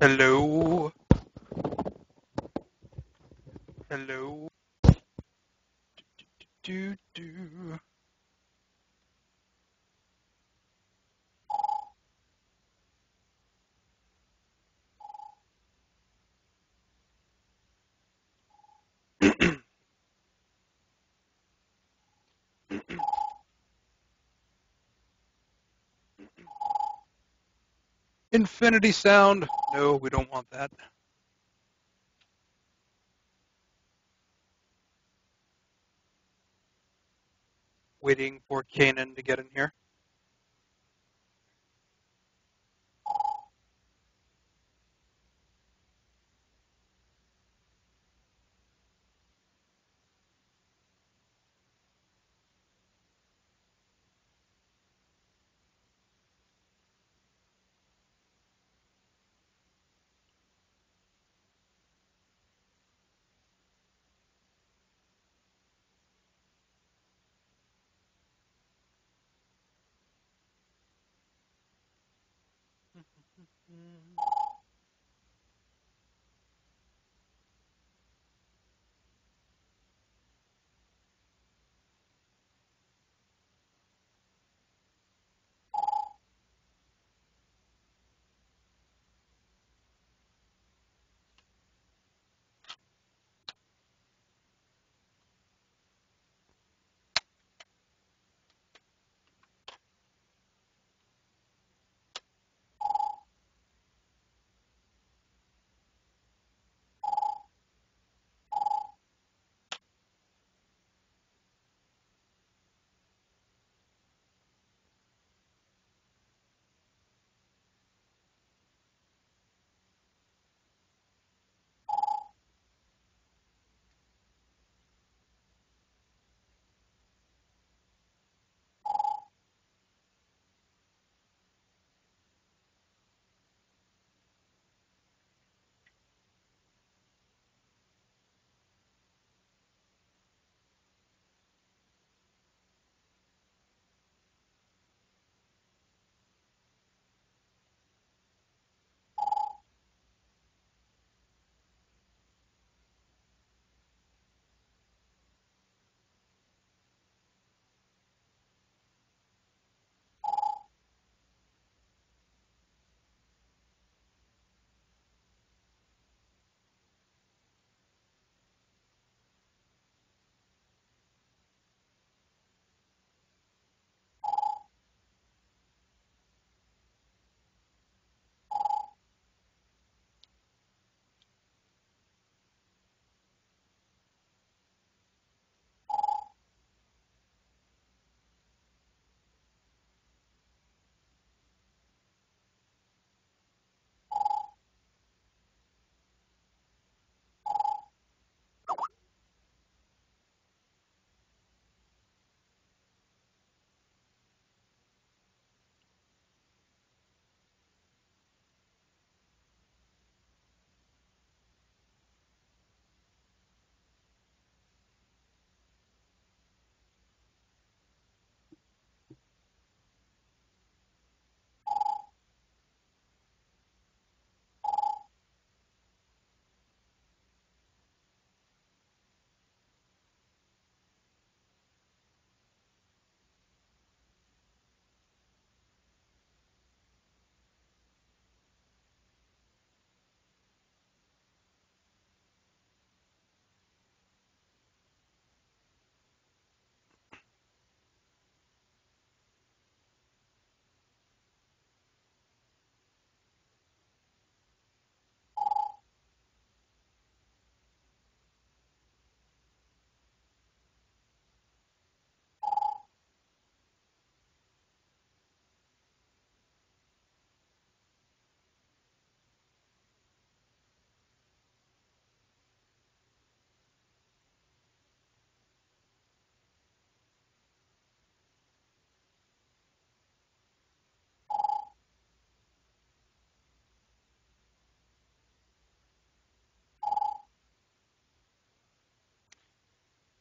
Hello? Hello? Do, do, do. Infinity sound. No, we don't want that. Waiting for Kanan to get in here.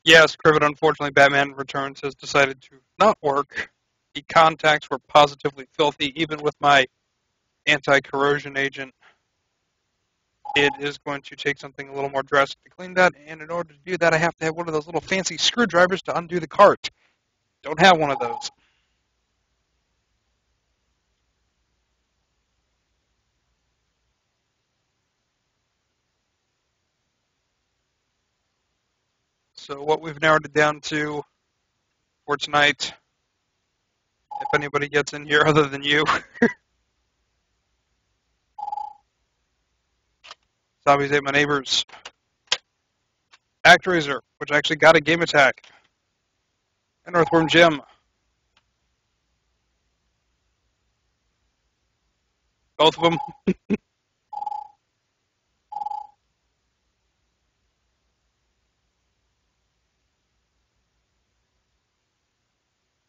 Yes, Crivet, unfortunately, Batman Returns has decided to not work. The contacts were positively filthy, even with my anti corrosion agent. it is going to take something a little more drastic to clean that, and in order to do that, I have to have one of those little fancy screwdrivers to undo the cart. Don't have one of those. So what we've narrowed it down to for tonight, if anybody gets in here other than you, Zombies ate my neighbors. ActRaiser, which actually got a game attack. And Earthworm Jim. Both of them.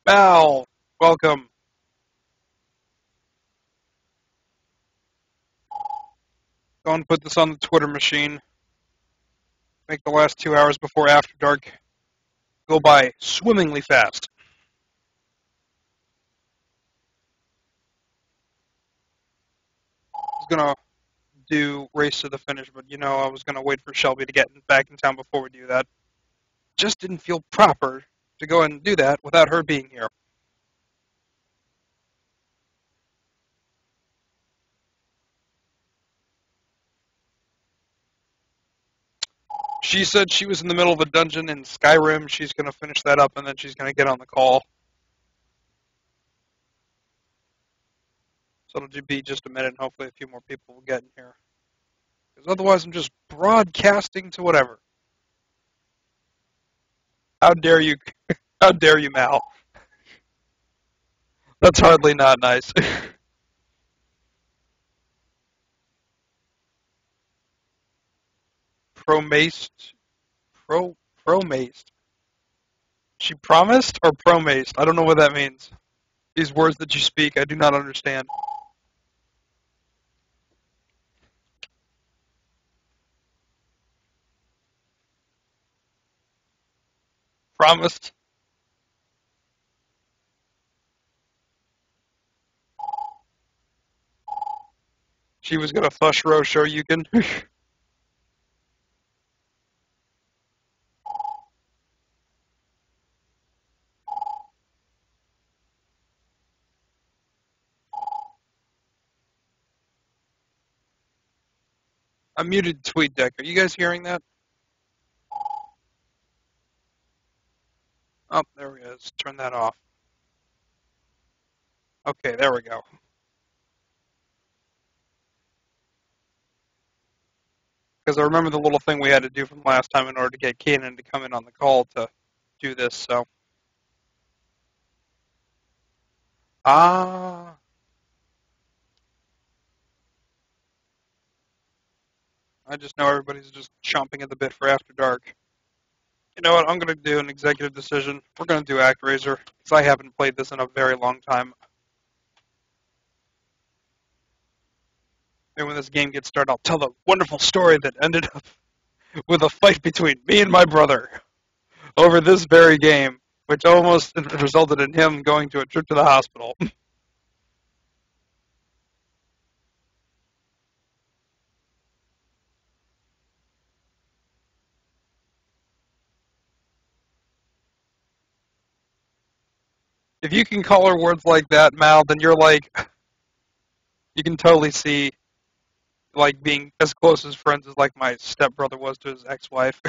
Mal, welcome. Go and put this on the Twitter machine. Make the last two hours before After Dark go by swimmingly fast. I was gonna do race to the finish, but you know I was gonna wait for Shelby to get back in town before we do that. Just didn't feel proper to go and do that without her being here. She said she was in the middle of a dungeon in Skyrim. She's going to finish that up and then she's going to get on the call. So it'll be just a minute and hopefully a few more people will get in here. Because otherwise I'm just broadcasting to whatever. How dare you? How dare you, Mal? That's hardly not nice. promaced, pro promaced. She promised or promaced? I don't know what that means. These words that you speak, I do not understand. Promised. She was gonna flush row can. I muted TweetDeck. Are you guys hearing that? Oh, there he is. Turn that off. Okay, there we go. Because I remember the little thing we had to do from last time in order to get Kanan to come in on the call to do this, so. Ah. I just know everybody's just chomping at the bit for After Dark. You know what? I'm going to do an executive decision. We're going to do ActRaiser because I haven't played this in a very long time. And when this game gets started, I'll tell the wonderful story that ended up with a fight between me and my brother over this very game, which almost resulted in him going to a trip to the hospital. if you can call her words like that, Mal, then you're like, you can totally see, like being as close as friends as like my stepbrother was to his ex-wife.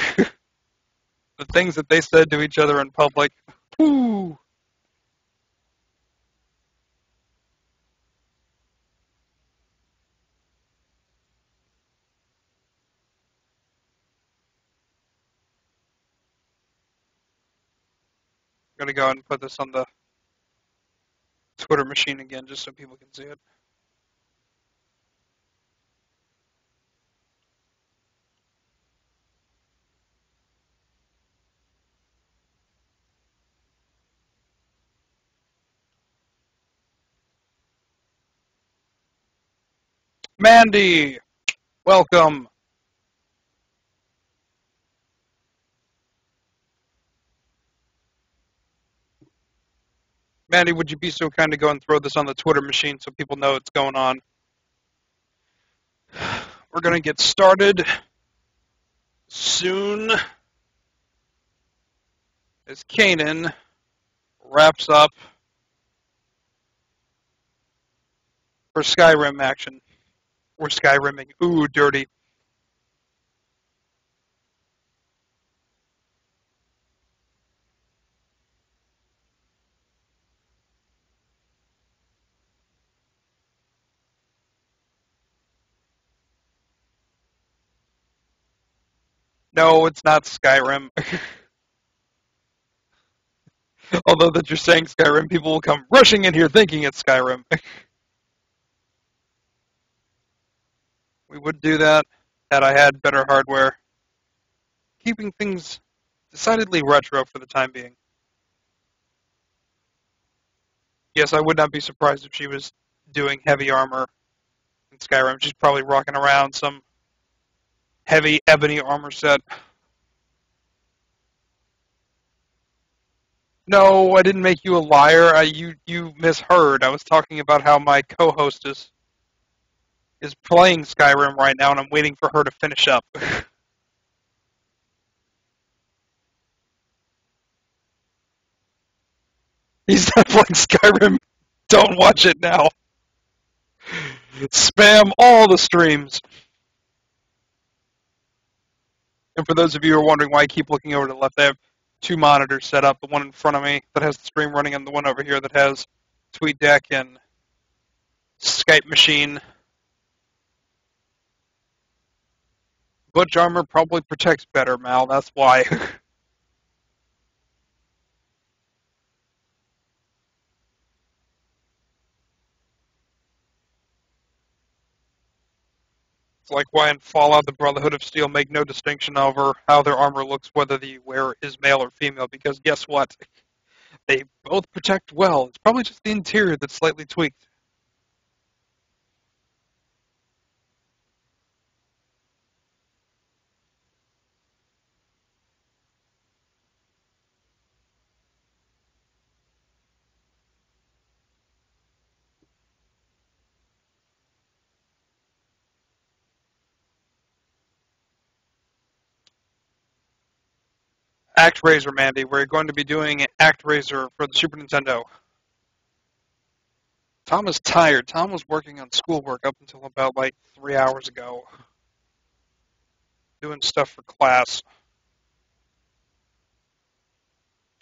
the things that they said to each other in public. Whoo. Gonna go and put this on the Twitter machine again just so people can see it. Mandy, welcome. Mandy, would you be so kind to go and throw this on the Twitter machine so people know what's going on? We're going to get started soon as Kanan wraps up for Skyrim action. We're Skyrimming. Ooh, dirty. No, it's not Skyrim. Although that you're saying Skyrim, people will come rushing in here thinking it's Skyrim. we would do that had I had better hardware. Keeping things decidedly retro for the time being. Yes, I would not be surprised if she was doing heavy armor in Skyrim. She's probably rocking around some heavy ebony armor set. No, I didn't make you a liar. I, you you misheard. I was talking about how my co-hostess is playing Skyrim right now, and I'm waiting for her to finish up. He's not playing Skyrim. Don't watch it now. Spam all the streams. And for those of you who are wondering why I keep looking over to the left, I have two monitors set up. The one in front of me that has the stream running, and the one over here that has TweetDeck and Skype machine. Butch armor probably protects better, Mal. That's why. like why in Fallout the Brotherhood of Steel make no distinction over how their armor looks, whether the wearer is male or female, because guess what? They both protect well. It's probably just the interior that's slightly tweaked. ActRaiser, Mandy. We're going to be doing ActRaiser for the Super Nintendo. Tom is tired. Tom was working on schoolwork up until about like three hours ago, doing stuff for class.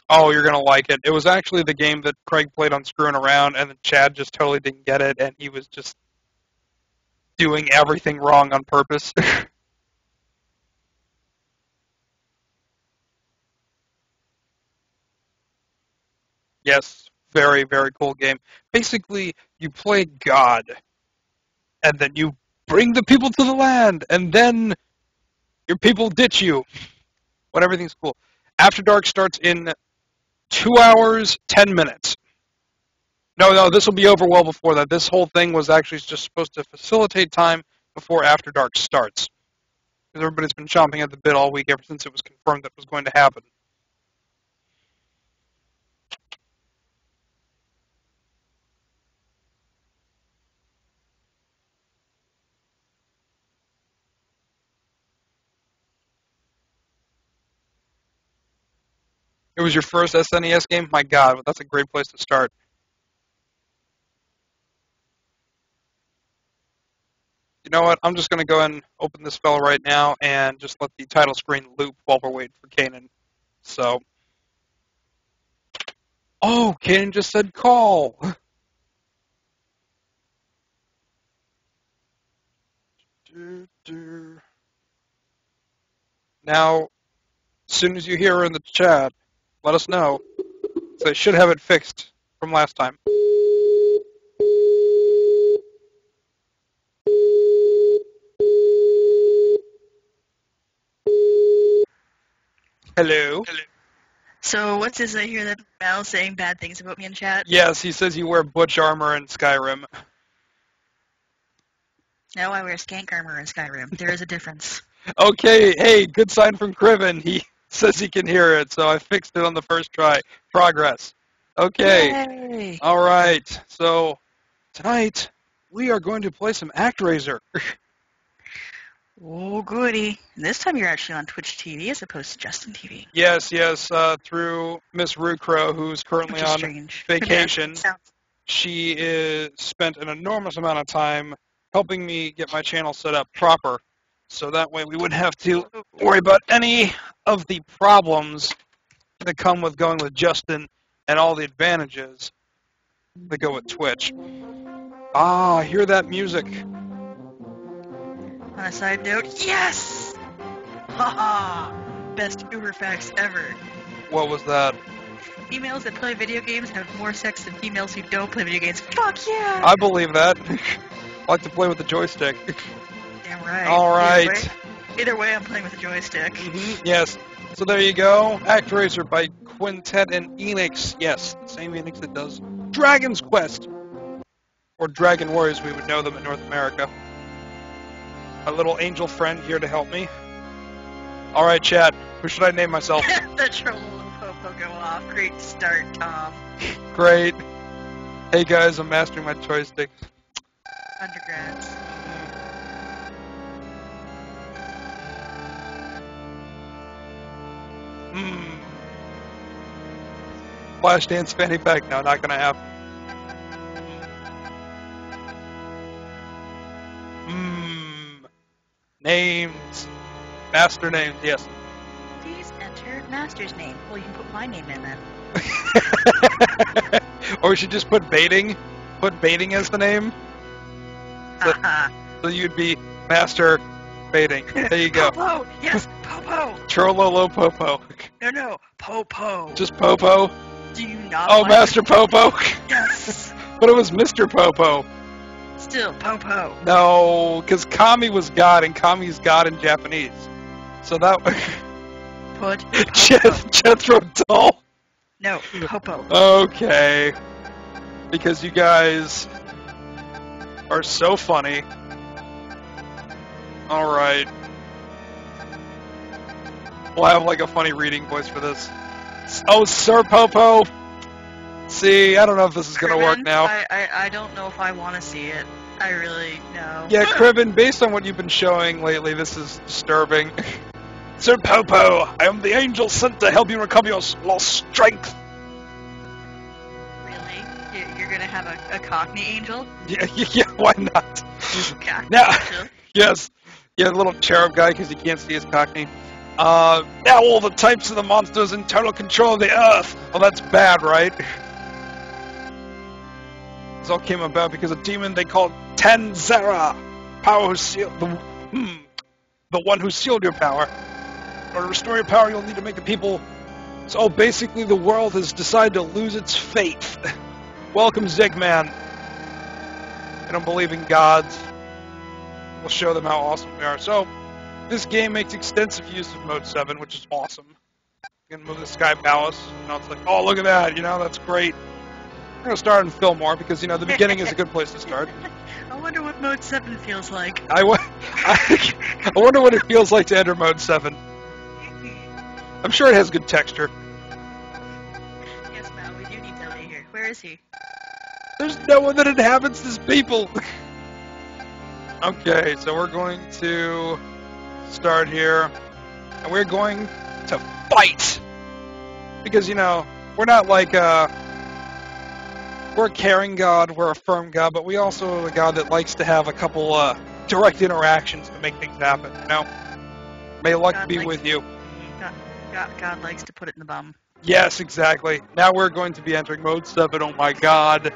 Oh, you're gonna like it. It was actually the game that Craig played on Screwing Around, and then Chad just totally didn't get it, and he was just doing everything wrong on purpose. Yes, very, very cool game. Basically, you play God, and then you bring the people to the land, and then your people ditch you when everything's cool. After Dark starts in two hours, ten minutes. No, no, this will be over well before that. This whole thing was actually just supposed to facilitate time before After Dark starts. Because everybody's been chomping at the bit all week ever since it was confirmed that it was going to happen. It was your first SNES game? My God, that's a great place to start. You know what? I'm just going to go and open this fella right now and just let the title screen loop while we're waiting for Kanan. So. Oh, Kanan just said call. Now, as soon as you hear her in the chat, let us know. So I should have it fixed from last time. Hello. Hello. So what's this I hear that Mal saying bad things about me in chat? Yes, he says you wear butch armor in Skyrim. No, I wear skank armor in Skyrim. There is a difference. okay, hey, good sign from Criven. He says he can hear it, so I fixed it on the first try. Progress. Okay. Yay. All right. So tonight we are going to play some ActRaiser. Oh, goody. And this time you're actually on Twitch TV as opposed to Justin TV. Yes, yes, uh, through Miss Rude Crow, who's currently on strange. vacation. She is spent an enormous amount of time helping me get my channel set up proper so that way we wouldn't have to worry about any of the problems that come with going with Justin and all the advantages that go with Twitch. Ah, I hear that music. On a side note, yes! Haha! Best UberFacts ever. What was that? Females that play video games have more sex than females who don't play video games. Fuck yeah! I believe that. I like to play with the joystick. Right. All Either way- Either way, I'm playing with a joystick. Mhm, Yes. So there you go. ActRaiser by Quintet and Enix. Yes, the same Enix that does Dragon's Quest. Or Dragon Warriors, we would know them in North America. A little angel friend here to help me. Alright, chat. Who should I name myself? the troll and Popo go off. Great start, Tom. Great. Hey guys, I'm mastering my joystick. Undergrads. Hmm. Flashdance fanny pack? No, not gonna happen. Hmm. Names. Master names, yes. Please enter master's name. Well, you can put my name in then. or we should just put baiting. Put baiting as the name. So-. So you'd be Master Baiting. There you go. Popo! Yes, Popo! Trololo Popo. No, no, Popo. Just Popo. Do you not Oh, like Master Popo. Yes! but it was Mr. Popo. Still, Popo. No, because Kami was God, and Kami's God in Japanese. So that Put Popo. Jeth- Jethro Tull. No, Popo. Okay, because you guys are so funny. All right, we'll have like a funny reading voice for this. Oh, Sir Popo. See, I don't know if this is gonna work now. I, I, I don't know if I want to see it. I really know. Yeah, Cribbin, based on what you've been showing lately, this is disturbing. Sir Popo, I am the angel sent to help you recover your lost strength. Really? You- You're gonna have a, a Cockney angel? Yeah, yeah, yeah, why not? Cockney Now- angel? Yes. Yeah, little cherub guy because he can't see his cockney. Uh, now all the types of the monsters in total control of the earth. Well, that's bad, right? This all came about because a demon they called Tanzra, power who sealed the hmm, the one who sealed your power. In order to restore your power, you'll need to make the people. So basically, the world has decided to lose its faith. Welcome, Zigman. I don't believe in gods. We'll show them how awesome we are. So, this game makes extensive use of Mode 7, which is awesome. You can move the Sky Palace. You know, it's like, oh, look at that. You know, that's great. We're going to start in Fillmore because, you know, the beginning is a good place to start. I wonder what Mode 7 feels like. I, I, I wonder what it feels like to enter Mode 7. I'm sure it has good texture. yes, Mal, we do need Elliot here. Where is he? There's no one that inhabits this people. Okay, so we're going to start here, and we're going to fight because you know we're not like uh we're a caring god, we're a firm god, but we also are a god that likes to have a couple uh direct interactions to make things happen. You know, may luck God be with you. God, God likes to put it in the bum. Yes, exactly. Now we're going to be entering mode 7, oh my god.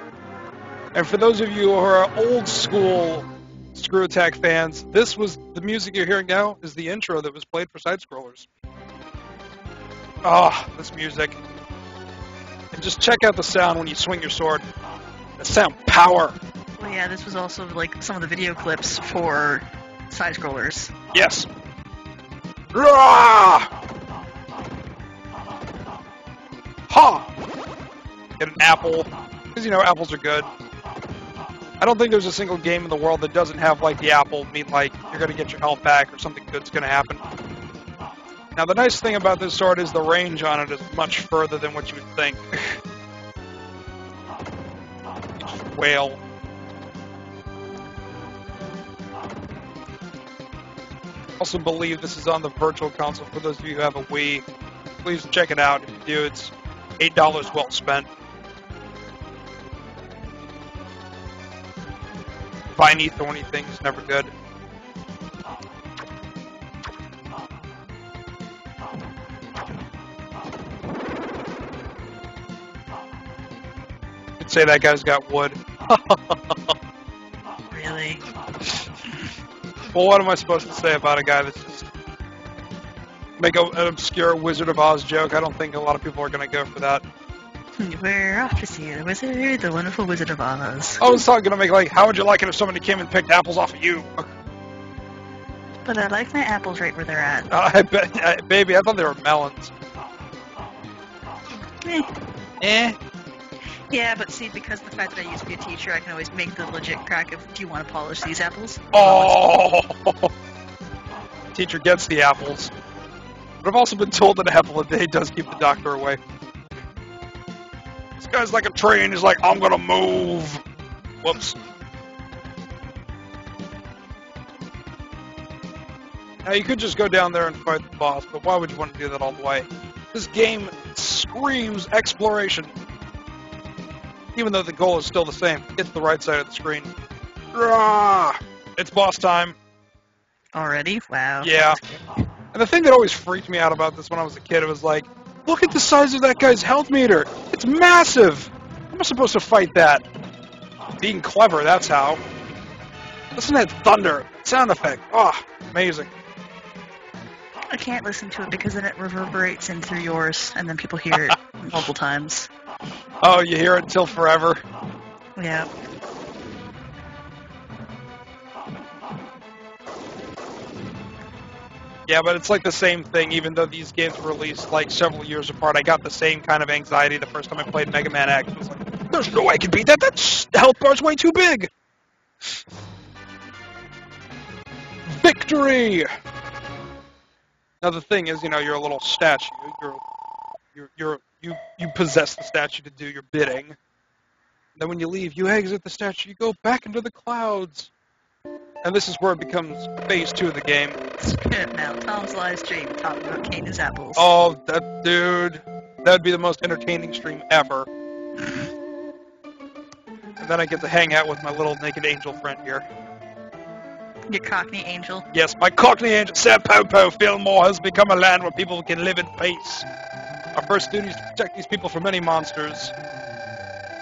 And for those of you who are old school Screw Attack fans, this was the music you're hearing now is the intro that was played for Side Scrollers. Ah, this music. And just check out the sound when you swing your sword. The sound power. Well, yeah, this was also like some of the video clips for side scrollers. Yes. Rah! Ha! Get an apple. Because, you know, apples are good. I don't think there's a single game in the world that doesn't have, like, the apple mean, like, you're going to get your health back or something good's to happen. Now, the nice thing about this sword is the range on it is much further than what you would think. Whale. also believe this is on the virtual console. For those of you who have a Wii, please check it out. If you do, it's eight dollars well spent. Viney, thorny things, never good. Could say that guy's got wood. Really? Well, what am I supposed to say about a guy that's just make a, an obscure Wizard of Oz joke? I don't think a lot of people are going to go for that. We're off to see the wizard, the wonderful Wizard of Oz. I was talking to make like, how would you like it if somebody came and picked apples off of you? But I like my apples right where they're at. Uh, I bet, uh, baby, I thought they were melons. Eh. Eh? Yeah, but see, because of the fact that I used to be a teacher, I can always make the legit crack of, do you want to polish these apples? Oh! Teacher gets the apples. But I've also been told that an apple a day does keep the doctor away. This guy's like a train. He's like, I'm gonna move. Whoops. Now you could just go down there and fight the boss, but why would you want to do that all the way? This game screams exploration. Even though the goal is still the same. Get to the right side of the screen. Rah! It's boss time. Already? Wow. Yeah. And the thing that always freaked me out about this when I was a kid, it was like, look at the size of that guy's health meter. It's massive. How am I supposed to fight that? Being clever, that's how. Listen to that thunder. Sound effect. Oh, amazing. I can't listen to it because then it reverberates in through yours, and then people hear it multiple times. Oh, you hear it until forever. Yeah. Yeah, but it's like the same thing, even though these games were released like several years apart. I got the same kind of anxiety the first time I played Mega Man X. It was like, there's no way I can beat that. That health bar's way too big. Victory! Now the thing is, you know, you're a little statue. You're, you're, you're, you, you possess the statue to do your bidding. Then when you leave, you exit the statue. You go back into the clouds. And this is where it becomes phase two of the game. now, Tom's live stream talking about Canis apples. Oh, that dude, that would be the most entertaining stream ever. And then I get to hang out with my little naked angel friend here. Your Cockney angel. Yes, my Cockney angel, Sir Popo Fillmore, has become a land where people can live in peace. Our first duty is to protect these people from any monsters.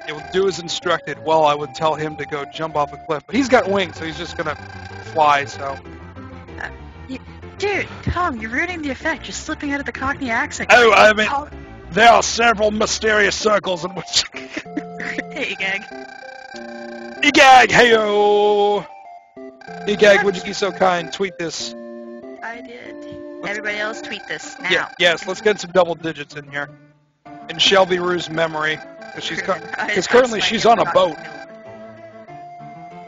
He will do as instructed. Well, I would tell him to go jump off a cliff, but he's got wings, so he's just gonna fly. So, Dude, Tom, you're ruining the effect. You're slipping out of the Cockney accent. oh, I mean, Oh, there are several mysterious circles in which. hey, gag. Egag, heyo! Egag, would you be so kind? Tweet this. I did. Everybody else tweet this now. Yeah, yes, let's get some double digits in here. In Shelby Rue's memory, because she's cu- I- 'cause currently she's on a boat.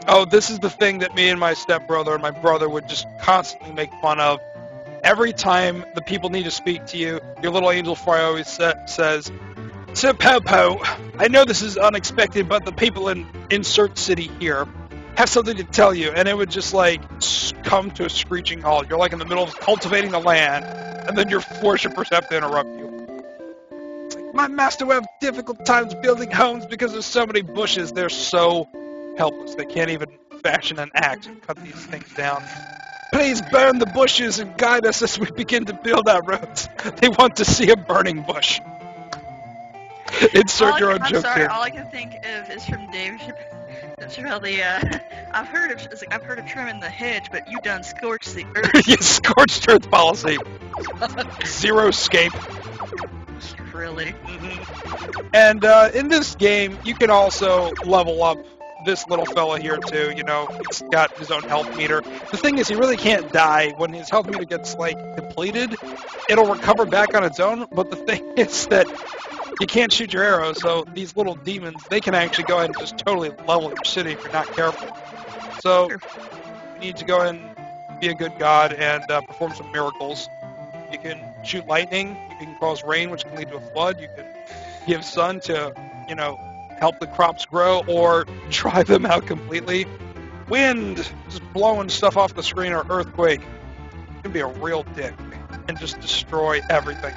Oh, this is the thing that me and my stepbrother and my brother would just constantly make fun of. Every time the people need to speak to you, your little angel fry always sa- says, Sir Popo, I know this is unexpected, but the people in Insert City here have something to tell you. And it would just like come to a screeching halt. You're like in the middle of cultivating the land, and then your worshippers have to interrupt you. My master will have difficult times building homes because there's so many bushes. They're so helpless. They can't even fashion an axe and cut these things down. Please burn the bushes and guide us as we begin to build our roads. They want to see a burning bush. Insert All your own I'm jokes sorry, here. all I can think of is from Dave Chappelle. Chappelle the, uh, I've heard of like, I've heard of trimming the hedge, but you done scorched the earth. you scorched earth policy. Xeriscape. Really? And uh, in this game, you can also level up this little fella here too. You know, he's got his own health meter. The thing is, he really can't die when his health meter gets like depleted. It'll recover back on its own. But the thing is that you can't shoot your arrows, so these little demons they can actually go ahead and just totally level your city if you're not careful. So Sure. you need to go ahead and be a good god and uh, perform some miracles. You can shoot lightning. You can cause rain, which can lead to a flood. You can give sun to, you know, help the crops grow or dry them out completely. Wind, just blowing stuff off the screen or earthquake. You can be a real dick and just destroy everything.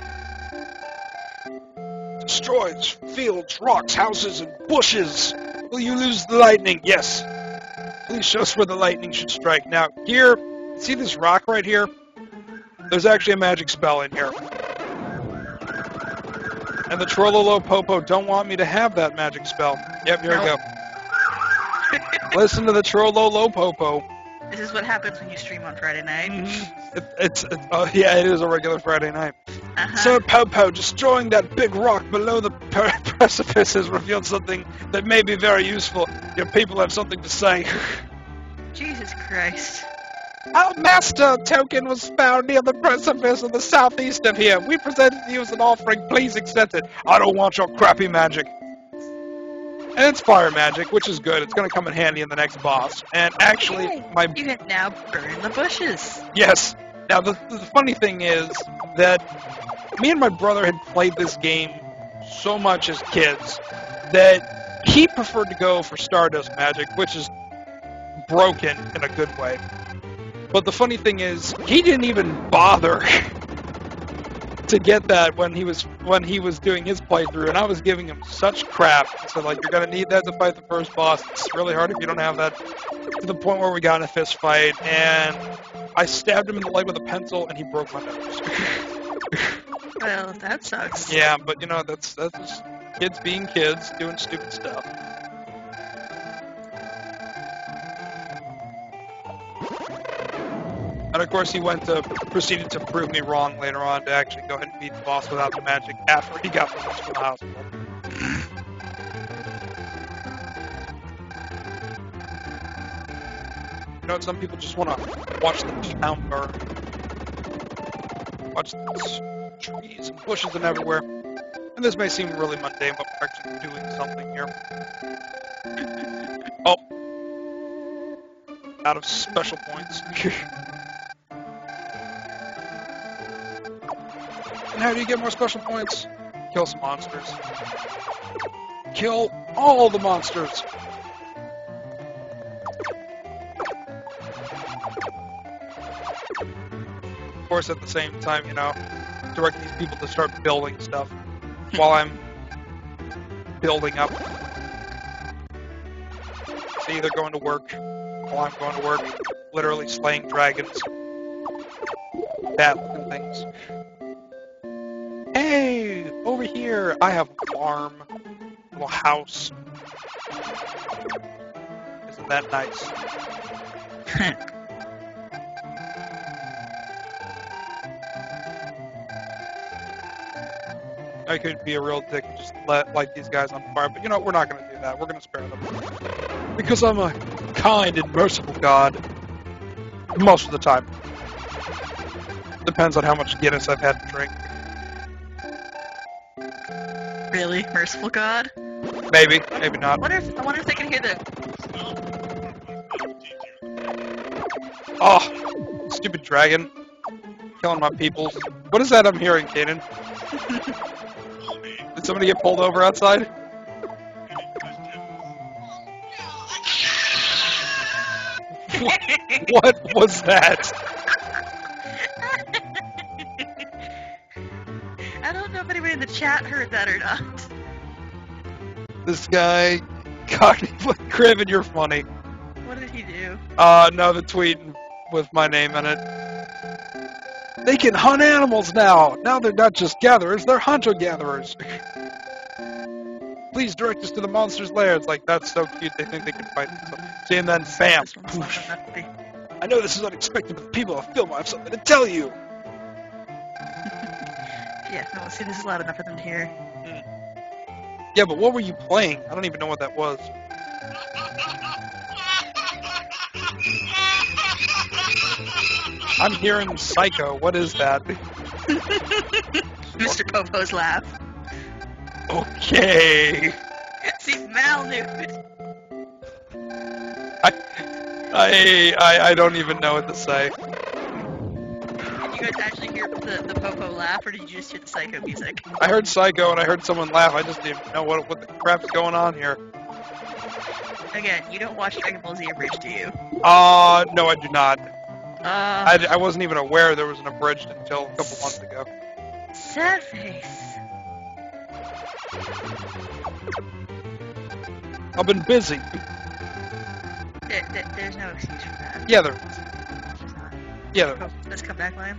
Destroys fields, rocks, houses, and bushes. Will you lose the lightning? Yes. Please show us where the lightning should strike. Now, here, see this rock right here? There's actually a magic spell in here. And the Trollolo Popo don't want me to have that magic spell. Yep, here we go. Listen to the Trollolo Popo. This is what happens when you stream on Friday night. It, it's, it's uh, yeah, it is a regular Friday night. Uh-huh. Sir Popo, destroying that big rock below the per- precipice has revealed something that may be very useful. Your people have something to say. Jesus Christ. Our master token was found near the precipice in the southeast of here. We present it to you as an offering. Please accept it. I don't want your crappy magic. And it's fire magic, which is good. It's going to come in handy in the next boss. And actually, my You can now burn the bushes. Yes. Now the, the funny thing is that me and my brother had played this game so much as kids that he preferred to go for Stardust Magic, which is broken in a good way. But the funny thing is, he didn't even bother to get that when he was when he was doing his playthrough, and I was giving him such crap. So like, you're gonna need that to fight the first boss. It's really hard if you don't have that. To the point where we got in a fist fight, and I stabbed him in the leg with a pencil, and he broke my nose. Well, that sucks. yeah, but you know that's that's just kids being kids, doing stupid stuff. And of course, he went to proceeded to prove me wrong later on to actually go ahead and beat the boss without the magic after he got from the hospital. You know, some people just want to watch the town burn. Watch the trees and bushes and everywhere. And this may seem really mundane, but we're actually doing something here. Oh. Out of special points. and how do you get more special points? Kill some monsters. Kill all the monsters! Of course, at the same time, you know, direct these people to start building stuff while I'm building up. See, they're going to work while I'm going to work, literally slaying dragons, battling here, I have farm, little house. Isn't that nice? I could be a real dick and just let light these guys on fire, but you know, we're not going to do that. We're going to spare them. Because I'm a kind and merciful God. Most of the time. Depends on how much Guinness I've had to drink. Really? Merciful God? Maybe, maybe not. I not. wonder if, I wonder if they can hear the... Oh, stupid dragon. Killing my people. What is that I'm hearing, Kaden? Did somebody get pulled over outside? What was that? Chat heard that or not. This guy got me with Criven, you're funny. What did he do? Uh, no, the tweet with my name in it. They can hunt animals now! Now they're not just gatherers, they're hunter-gatherers! Please direct us to the monster's lair. It's like, that's so cute, they think they can fight. So, see, and then bam! This one's not poosh. enough to be. I know this is unexpected, but people of film I have something to tell you! Yeah, no, see, this is loud enough for them to hear. Yeah, but what were you playing? I don't even know what that was. I'm hearing Psycho. What is that? Mr. Popo's laugh. Okay. See, Mal knew it. I, I I don't even know what to say. You guys actually the, the Popo laugh, or did you just hear the Psycho music? I heard Psycho and I heard someone laugh. I just didn't know what what the crap's going on here. Again, you don't watch Dragon Ball Z Abridged, do you? Uh, no, I do not. Uh, I, I wasn't even aware there was an abridged until a couple months ago. Surface. I've been busy. There, there, there's no excuse for that. Yeah, there. Not. Yeah. Oh, let's come back, Liam.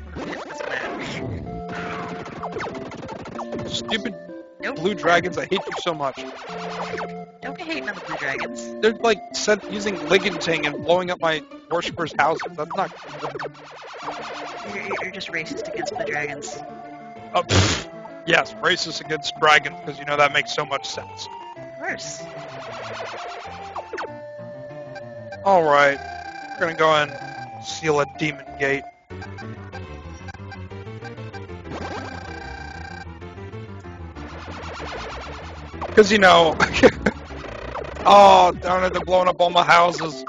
Stupid Nope. blue dragons. I hate you so much. Don't be hating on the blue dragons. They're like set, using liganting and blowing up my worshippers' houses. That's not. You're, you're- just racist against the dragons. Oh, pfft. yes, racist against dragons because you know that makes so much sense. Of course. All right, we're gonna go and seal a demon gate. Because you know, oh darn it, they're blowing up all my houses.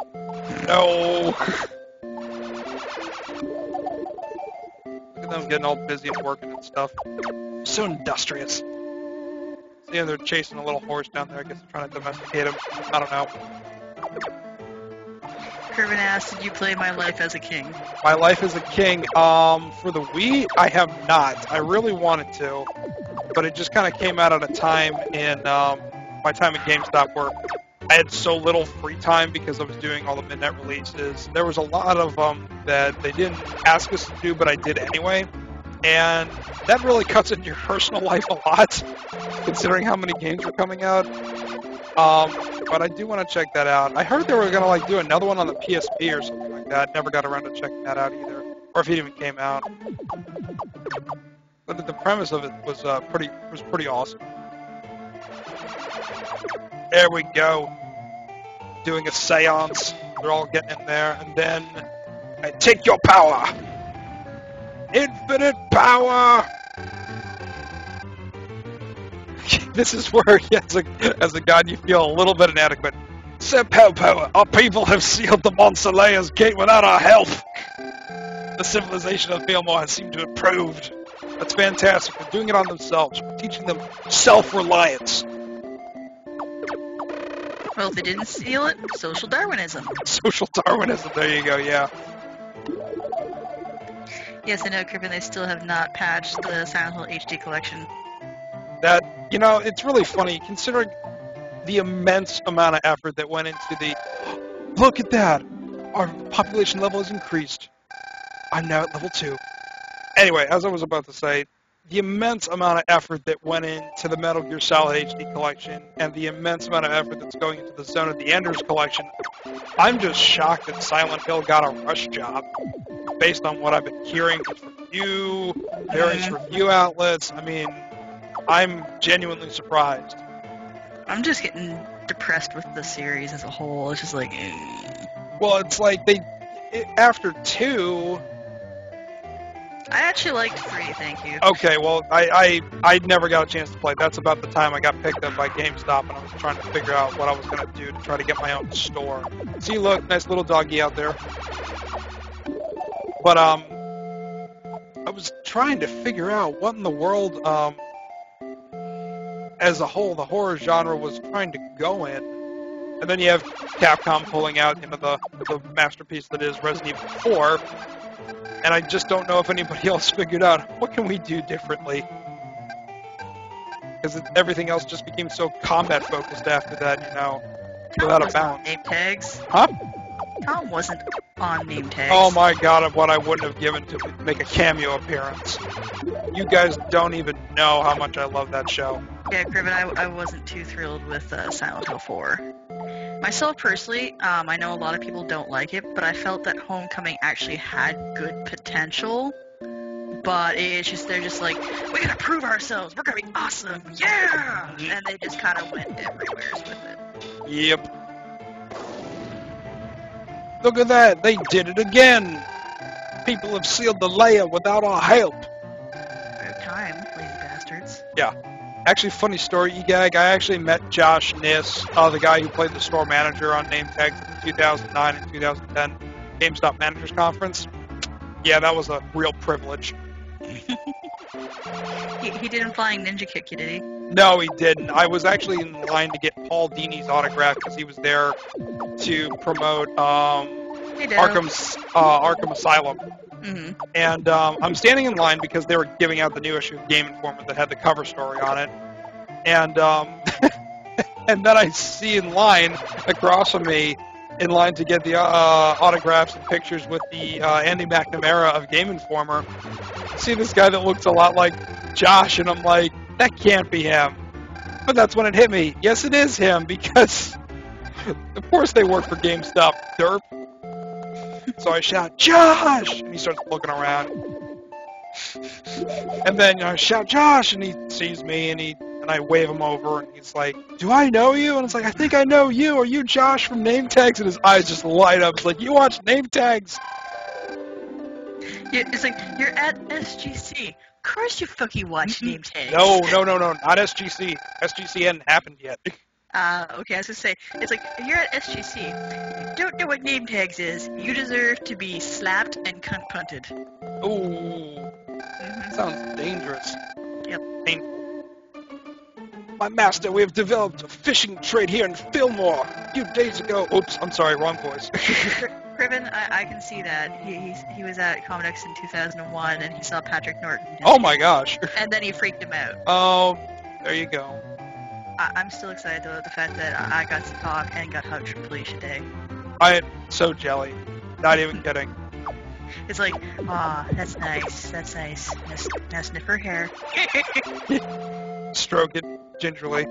No. Look at them getting all busy and working and stuff. So industrious. See, they're chasing a little horse down there. I guess they're trying to domesticate him. I don't know. Kervin asked, did you play My Life as a King? My Life as a King. Um, for the Wii, I have not. I really wanted to, but it just kind of came out at a time in um, my time at GameStop where I had so little free time because I was doing all the midnight releases. There was a lot of um, that they didn't ask us to do, but I did anyway. And that really cuts into your personal life a lot, considering how many games were coming out. Um, but I do want to check that out. I heard they were gonna like do another one on the PSP or something like that. Never got around to checking that out either, or if it even came out. But the- premise of it was uh, pretty was pretty awesome. There we go. Doing a séance. They're all getting in there, and then I take your power. Infinite power. this is where, as a, as a god, you feel a little bit inadequate. Sir Popo, our people have sealed the Monster gate without our help. The civilization of Fillmore has seemed to have proved. That's fantastic. They're doing it on themselves. We're teaching them self-reliance. Well, if they didn't steal it, social Darwinism. Social Darwinism. There you go. Yeah. Yes, I know, Kervin, they still have not patched the Silent Hill HD collection. That you know, it's really funny considering the immense amount of effort that went into the. Look at that! Our population level has increased. I'm now at level two. Anyway, as I was about to say, the immense amount of effort that went into the Metal Gear Solid HD collection and the immense amount of effort that's going into the Zone of the Enders collection, I'm just shocked that Silent Hill got a rush job based on what I've been hearing from you, various review outlets. I mean, I'm genuinely surprised. I'm just getting depressed with the series as a whole. It's just like, eh. Well, it's like they it, after two. I actually liked three, thank you. Okay, well, I, I I never got a chance to play. That's about the time I got picked up by GameStop, and I was trying to figure out what I was gonna do to try to get my own store. See, look, nice little doggy out there. But um, I was trying to figure out what in the world um, as a whole, the horror genre was trying to go in. And then you have Capcom pulling out, you know, the, the masterpiece that is Resident Evil 4. And I just don't know if anybody else figured out what can we do differently. Because everything else just became so combat focused after that, you know, Tom without a balance. name tags. Huh? Tom wasn't on name tags. Oh my god, of what I wouldn't have given to make a cameo appearance. You guys don't even know how much I love that show. Yeah, Criven, I, I wasn't too thrilled with uh, Silent Hill 4. Myself personally, um, I know a lot of people don't like it, but I felt that Homecoming actually had good potential. But it's just they're just like, we gotta prove ourselves. We're gonna be awesome. Yeah, and they just kind of went everywhere with it. Yep. Look at that, they did it again! People have sealed the layer without our help. About time, lazy bastards. Actually, funny story, E-Gag, I actually met Josh Niss, uh, the guy who played the store manager on Name Tag in 2009 and 2010 GameStop Managers Conference. Yeah, that was a real privilege. He, he didn't flying ninja kick you, did he? No, he didn't. I was actually in line to get Paul Dini's autograph because he was there to promote um, uh, Arkham Asylum, hmm and um, I'm standing in line because they were giving out the new issue of Game Informer that had the cover story on it, and um, and then I see in line across from me, in line to get the uh, autographs and pictures with the uh, Andy McNamara of Game Informer, see this guy that looks a lot like Josh, and I'm like, that can't be him. But that's when it hit me. Yes, it is him because, of course, they work for GameStop. Derp. So I shout, Josh! And he starts looking around. And then I shout, Josh! And he sees me and he and I wave him over and he's like, Do I know you? And it's like, I think I know you. Are you Josh from Name Tags? And his eyes just light up. It's like, You watch Name Tags? Yeah, it's like you're at SGC. Of course you fucking watch mm-hmm. name tags. No, no, no, no, not SGC. SGC hadn't happened yet. Uh, okay, I was gonna say, it's like, you're at SGC, you don't know what name tags is, you deserve to be slapped and cunt punted. Ooh, hmm sounds dangerous. Yep. Painful. My master, we have developed a fishing trade here in Fillmore. A few days ago. Oops, I'm sorry, wrong voice. Criven, I, I can see that. He, he was at Comics in 2001 and he saw Patrick Norton. oh my gosh. And then he freaked him out. Oh, there you go. I, I'm still excited about the fact that I, I got to talk and got hugged from Felicia Day. I am so jelly. Not even kidding. It's like, ah, that's nice, that's nice. Now, now sniff her hair. Stroke it gingerly.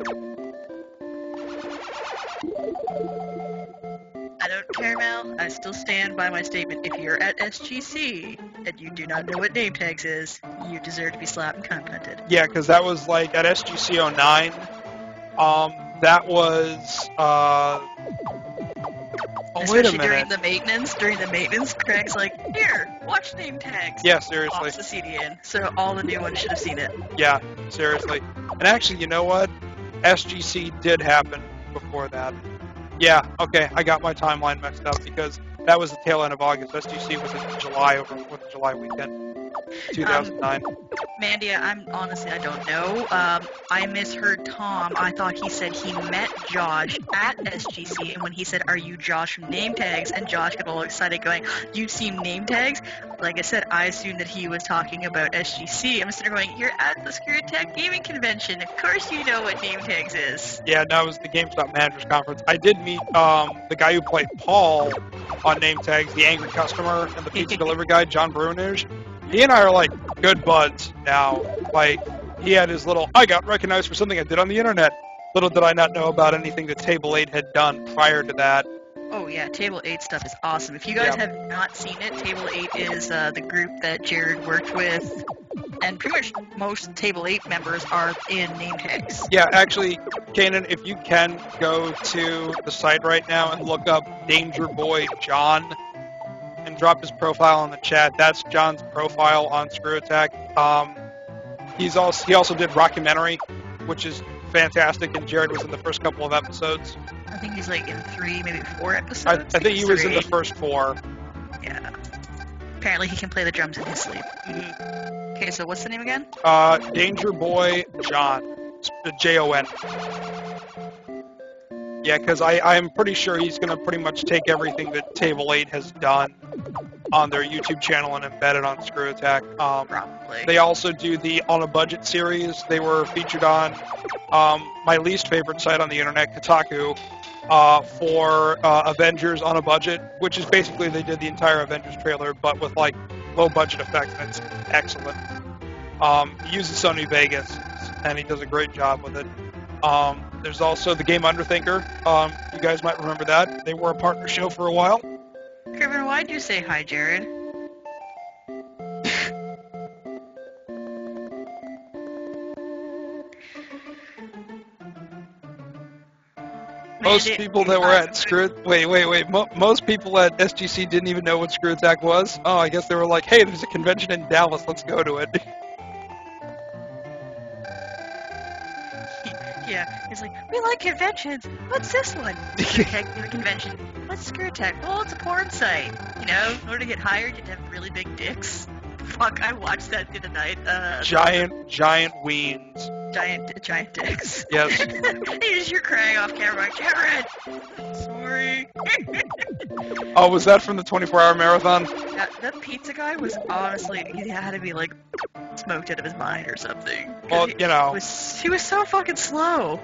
I don't care, Mel. I still stand by my statement. If you're at SGC and you do not know what name tags is, you deserve to be slapped and cunt punted. Yeah, because that was like at SGC 09. Um, that was. Uh, oh, wait a Especially during the maintenance. During the maintenance, Craig's like, here, watch name tags. Yeah, seriously. Pops the CD in, so all the new ones should have seen it. Yeah, seriously. And actually, you know what? SGC did happen before that. Yeah, okay, I got my timeline messed up because that was the tail end of August. SGC was in July over Fourth of July weekend, 2009. Mandy, I'm honestly, I don't know. Um, I misheard Tom. I thought he said he met Josh at SGC, and when he said, "Are you Josh from Name Tags?" and Josh got all excited, going, "You've seen Name Tags?" Like I said, I assumed that he was talking about SGC. I'm sitting there going, "You're at the Screw Attack Gaming Convention. Of course you know what Name Tags is." yeah, no, it was the GameStop Managers Conference. I did meet um, the guy who played Paul on name tags, the angry customer and the pizza delivery guy, John Brunage. He and I are like good buds now. Like, he had his little, I got recognized for something I did on the internet. Little did I not know about anything that Table 8 had done prior to that. Oh yeah, Table 8 stuff is awesome. If you guys Yeah. have not seen it, Table 8 is uh, the group that Jared worked with, and pretty much most Table 8 members are in name tags. Yeah, actually, Kanan, if you can go to the site right now and look up Danger Boy John and drop his profile in the chat. That's John's profile on Screw Attack. Um, he's also he also did Rockumentary, which is fantastic, and Jared was in the first couple of episodes. I think he's like in three, maybe four episodes. I think he was in the first four. Yeah. Apparently he can play the drums in his sleep. Okay, so what's the name again? Uh, Danger Boy John, J O N. Yeah, because I'm pretty sure he's going to pretty much take everything that Table 8 has done on their YouTube channel and embed it on Screw Attack. Um, Probably. they also do the On a Budget series. They were featured on um, my least favorite site on the internet, Kotaku, uh, for uh, Avengers on a Budget, which is basically they did the entire Avengers trailer, but with like low budget effects, and it's excellent. Um, he uses Sony Vegas, and he does a great job with it. Um, there's also the game Underthinker. Um, you guys might remember that. They were a partner show for a while. Kevin, why'd you say hi, Jared? Most people that were at Screw wait wait wait mo- most people at SGC didn't even know what Screw Attack was. Oh, I guess they were like, hey, there's a convention in Dallas, let's go to it. Yeah, he's like, we like conventions. What's this one? Tech convention. What's Screw Tech? Well, it's a porn site. You know, in order to get hired, you have to have really big dicks. Fuck, I watched that through the other night. Uh, Giant, giant weens. giant, giant dicks. Yes. you just hear crying off camera, Jared. Sorry. Oh, was that from the 24-hour marathon? that, that pizza guy was honestly, he had to be like smoked out of his mind or something. Well, he, you know. was he was so fucking slow.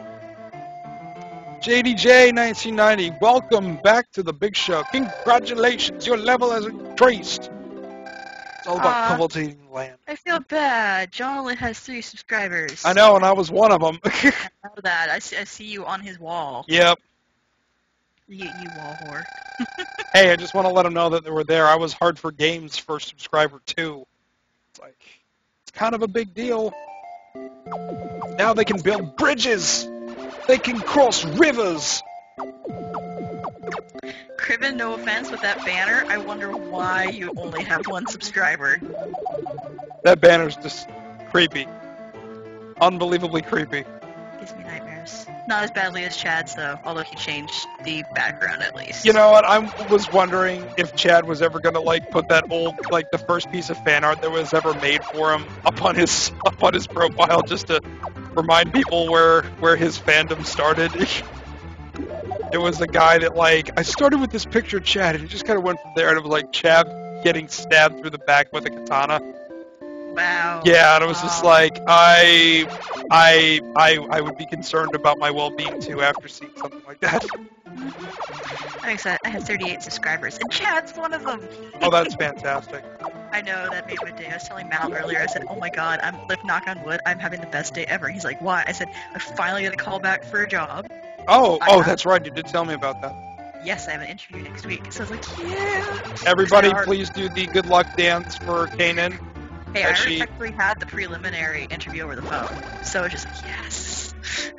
JDJ 1990, welcome back to the big show. Congratulations, your level has increased. It's all about uh, Aw. cultivating land. I feel bad. John only has three subscribers. I know, and I was one of them. I know that. I see, I see you on his wall. yep. You, you wall whore. Hey, I just want to let them know that they were there. I was Hard for Games first subscriber too. It's like, it's kind of a big deal. Now they can build bridges. They can cross rivers. Criven, no offense with that banner. I wonder why you only have one subscriber. That banner's just creepy. Unbelievably creepy. Gives me nightmares. Not as badly as Chad's though, although he changed the background at least. You know what? I was wondering if Chad was ever gonna like put that old, like the first piece of fan art that was ever made for him up on his up on his profile, just to remind people where where his fandom started. it was a guy that like I started with this picture of Chad, and he just kind of went from there, and it was like Chad getting stabbed through the back with a katana. Wow. Yeah, and I was just like I, I, I, I would be concerned about my well-being too after seeing something like that. I I have 38 subscribers, and Chad's one of them. Oh, that's fantastic. I know that made my day. I was telling Mal earlier. I said, "Oh my God, I'm like knock on wood. I'm having the best day ever." He's like, "Why?" I said, "I finally got a call back for a job. Oh, I oh, that's right. You did tell me about that. Yes, I have an interview next week." So I was like, "Yeah." Everybody, please do the good luck dance for Kanan. Hey, I already Actually- had the preliminary interview over the phone, so just like, yes.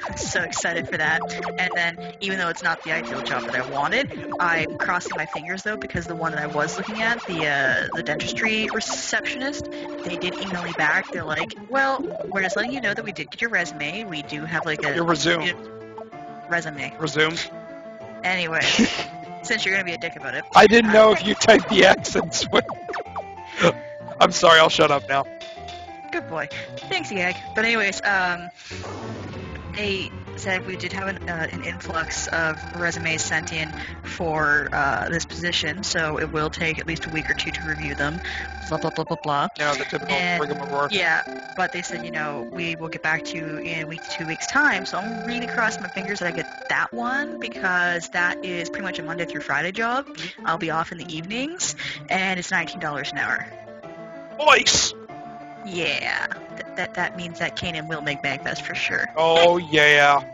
I'm so excited for that. And then, even though it's not the ideal job that I wanted, I'm crossing my fingers though because the one that I was looking at, the uh, the dentistry receptionist, they did email me back. They're like, "Well, we're just letting you know that we did get your resume. We do have like a Your resume. you- resume. Resume. Anyway, since you're gonna be a dick about it, I didn't know if you typed the accents. I'm sorry. I'll shut up now. Good boy. Thanks, Yag. But anyways, um, they said we did have an, uh, an influx of resumes sent in for uh, this position, so it will take at least a week or two to review them. Blah blah blah blah blah. Know the typical And-. Yeah, but they said, you know, we will get back to you in a week to two weeks time. So I'm really crossing my fingers that I get that one because that is pretty much a Monday through Friday job. I'll be off in the evenings, and it's $19 an hour. Voice. Yeah, that that, that means that Kanan will make bank. That's for sure. Oh yeah.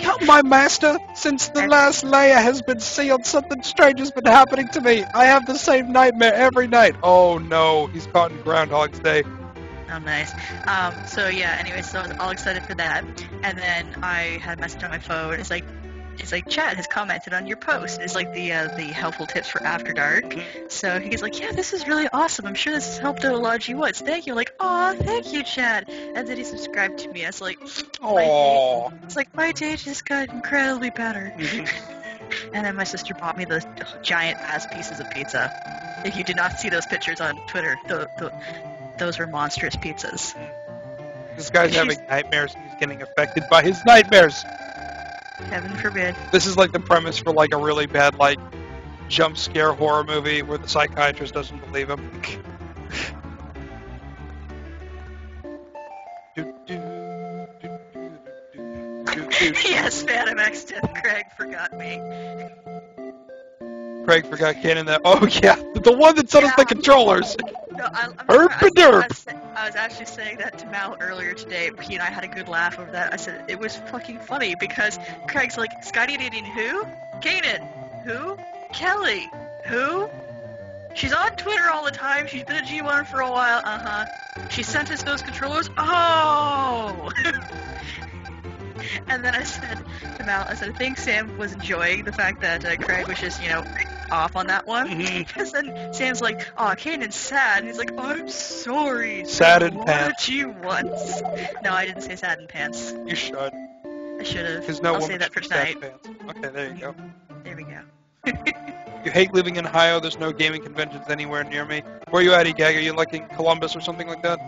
Help my master! Since the last layer has been sealed, something strange has been happening to me. I have the same nightmare every night. Oh no, he's caught in Groundhog's Day. Oh, nice. Um, so yeah. Anyway, so I was all excited for that, and then I had a message on my phone. It's like, it's like Chad has commented on your post. It's like the uh, the helpful tips for After Dark. So he's like, yeah, this is really awesome. I'm sure this has helped out a lot of you. What's thank you? Like, oh, thank you, Chad. And then he subscribed to me. I was like, Oh. it's like my day just got incredibly better. And then my sister bought me those giant ass pieces of pizza. If you did not see those pictures on Twitter, th th those were monstrous pizzas. This guy's having nightmares and he's getting affected by his nightmares. Heaven forbid. This is like the premise for like a really bad like jump scare horror movie where the psychiatrist doesn't believe him. Yes, Phantom X Death Craig forgot me. Craig forgot Kanan that. Oh yeah, the one that on Yeah. the controllers. No, I, Herp I, was, derp. I, was, I was actually saying that to Mal earlier today. He and I had a good laugh over that. I said it was fucking funny because Craig's like, Scotty dating who? Kanan. Who? Kelly. Who? She's on Twitter all the time. She's been a G1 for a while. Uh huh. She sent us those controllers. Oh. and then I said to Mal, I said, I think Sam was enjoying the fact that uh, Craig was just, you know, off on that one. Mm-hmm. Because then Sam's like, "Oh, Kanan's sad," and he's like, "I'm sorry." Sad in what pants. you once? No, I didn't say sad in pants. You should, I should have. because no I'll say that for tonight. pants. Okay, there you go. There we go. You hate living in Ohio. There's no gaming conventions anywhere near me. Where are you at, Egag? Are you like in Columbus or something like that?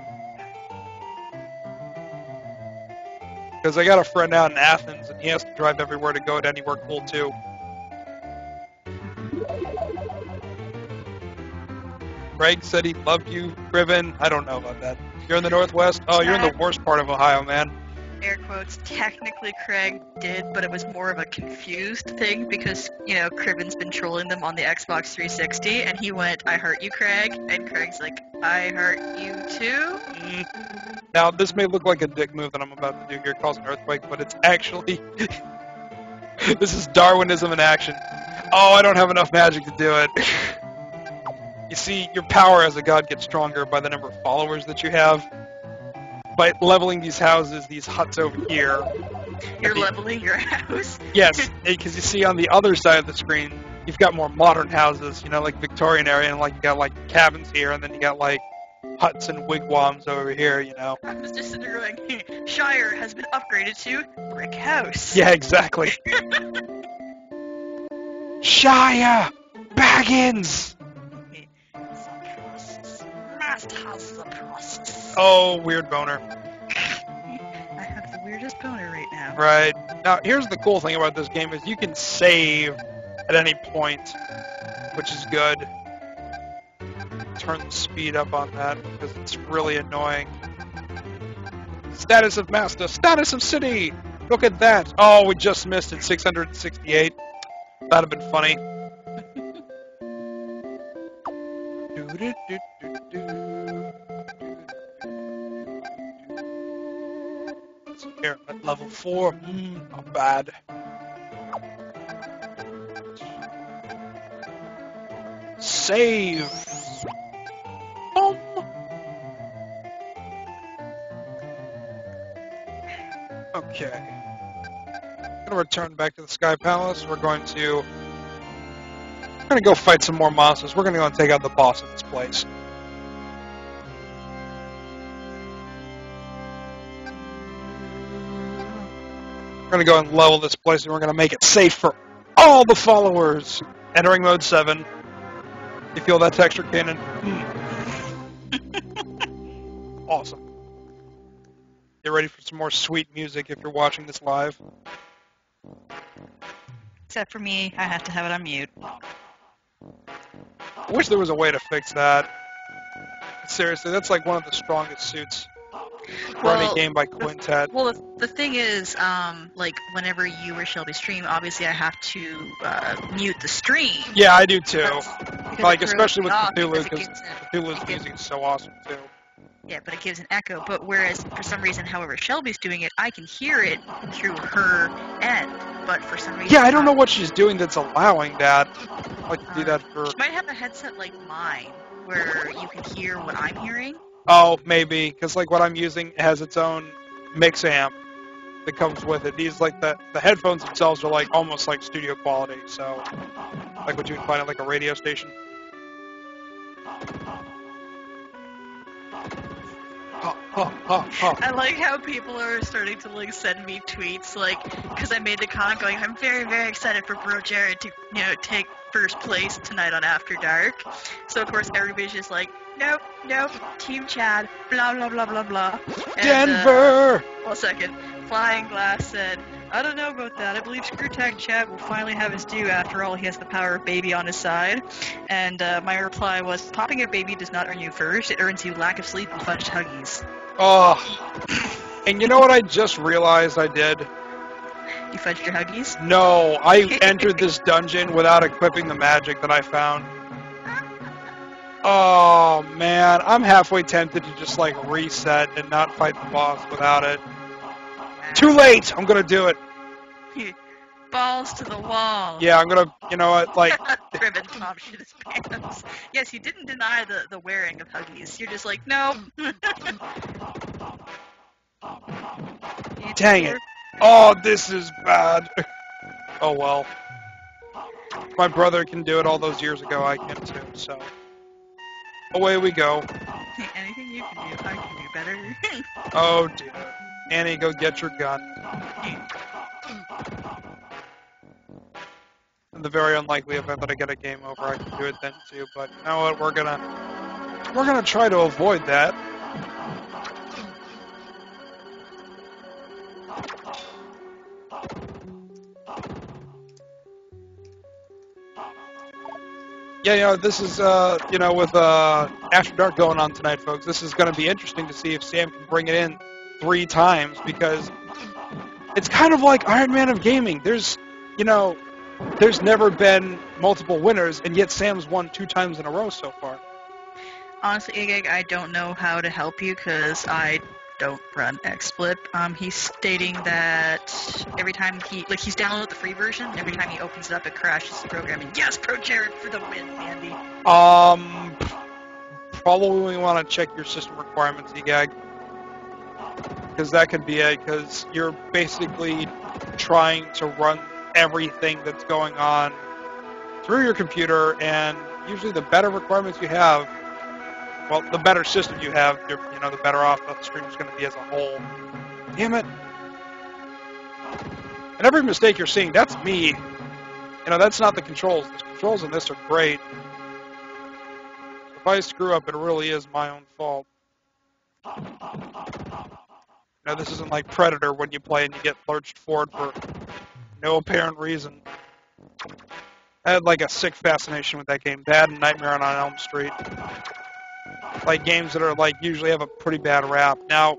Because I got a friend out in Athens, and he has to drive everywhere to go to anywhere cool too. Greg said he loved you, Riven. I don't know about that. You're in the Northwest? Oh, you're in the worst part of Ohio, man. Air quotes, technically Craig did, but it was more of a confused thing because, you know, Criven's been trolling them on the Xbox 360 and he went, I hurt you, Craig. And Craig's like, I hurt you too? Mm. Now, this may look like a dick move that I'm about to do here, cause an earthquake, but it's actually... this is Darwinism in action. Oh, I don't have enough magic to do it. You see, your power as a god gets stronger by the number of followers that you have. By leveling these houses, these huts over here. You're the, leveling your house? Yes, eh, because you see on the other side of the screen, you've got more modern houses, you know, like Victorian area, and like you got like cabins here, and then you got like huts and wigwams over here, you know. I was just going, Shire has been upgraded to brick house. Yeah, exactly. Shire! Baggins! Oh, weird boner. I have the weirdest boner right now. Right. Now, here's the cool thing about this game is you can save at any point, which is good. Turn the speed up on that because it's really annoying. Status of master, status of city. Look at that. Oh, we just missed it. 668. That'd have been funny. Here at level four, mm, not bad. Save. Boom. Okay. I'm gonna return back to the Sky Palace. We're going to we're gonna go fight some more monsters. We're gonna go and take out the boss of this place. We're going to go and level this place and we're going to make it safe for all the followers. Entering mode 7. You feel that texture, Kanan? Awesome. Get ready for some more sweet music if you're watching this live. Except for me, I have to have it on mute. I wish there was a way to fix that. Seriously, that's like one of the strongest suits well, any game by Quintet. Well, the, the thing is, um, like whenever you or Shelby stream, obviously I have to uh, mute the stream. Yeah, I do too. Because, because like especially with Cthulhu, because Cthulhu's music is so awesome too. Yeah, but it gives an echo. But whereas for some reason, however Shelby's doing it, I can hear it through her end. But for some reason, yeah, I don't know what she's doing that's allowing that. I like to do that um, for. She might have a headset like mine, where you can hear what I'm hearing. Oh, maybe because like what I'm using has its own mix amp that comes with it. These like the the headphones themselves are like almost like studio quality, so like what you would find at like a radio station. I like how people are starting to like send me tweets like because I made the comment going I'm very very excited for Pro Jared to you know take first place tonight on After Dark. So of course everybody's just like nope, nope, Team Chad, blah, blah, blah, blah, blah. And, Denver! Uh, one second. Flying Glass said, I don't know about that. I believe Screw Attack Chad will finally have his due. After all, he has the power of baby on his side. And uh, my reply was, popping a baby does not earn you first. It earns you lack of sleep and fudged huggies. Oh. and you know what I just realized I did? You fudged your huggies? No, I entered this dungeon without equipping the magic that I found. Oh man, I'm halfway tempted to just like reset and not fight the boss without it. Too late! I'm gonna do it. Balls to the wall. Yeah, I'm gonna, you know what, like. Ribbon Tom shit his pants. Yes, you didn't deny the, the wearing of Huggies. You're just like, no. Dang it. Oh, this is bad. oh well. My brother can do it all those years ago, I can too, so. Away we go. Anything you can do, I can do better. oh dear. Annie, go get your gun. In the very unlikely event that I get a game over, I can do it then too. But you know what? We're gonna we're gonna try to avoid that. Yeah, you know, this is, uh, you know, with uh, After Dark going on tonight, folks, this is going to be interesting to see if Sam can bring it in three times because it's kind of like Iron Man of gaming. There's, you know, there's never been multiple winners, and yet Sam's won two times in a row so far. Honestly, Igig, I don't know how to help you because I don't run XSplit. Um, he's stating that every time he, like, he's downloaded the free version, and every time he opens it up, it crashes the program. And yes, Pro Jared for the win, Andy. Um, probably want to check your system requirements, EGAG, because that could be it. Because you're basically trying to run everything that's going on through your computer, and usually the better requirements you have, well, the better system you have, you know, the better off the stream is going to be as a whole. Damn it! And every mistake you're seeing, that's me. You know, that's not the controls. The controls in this are great. If I screw up, it really is my own fault. Now, this isn't like Predator when you play and you get lurched forward for no apparent reason. I had like a sick fascination with that game. That and Nightmare on Elm Street. Like games that are like usually have a pretty bad rap. Now,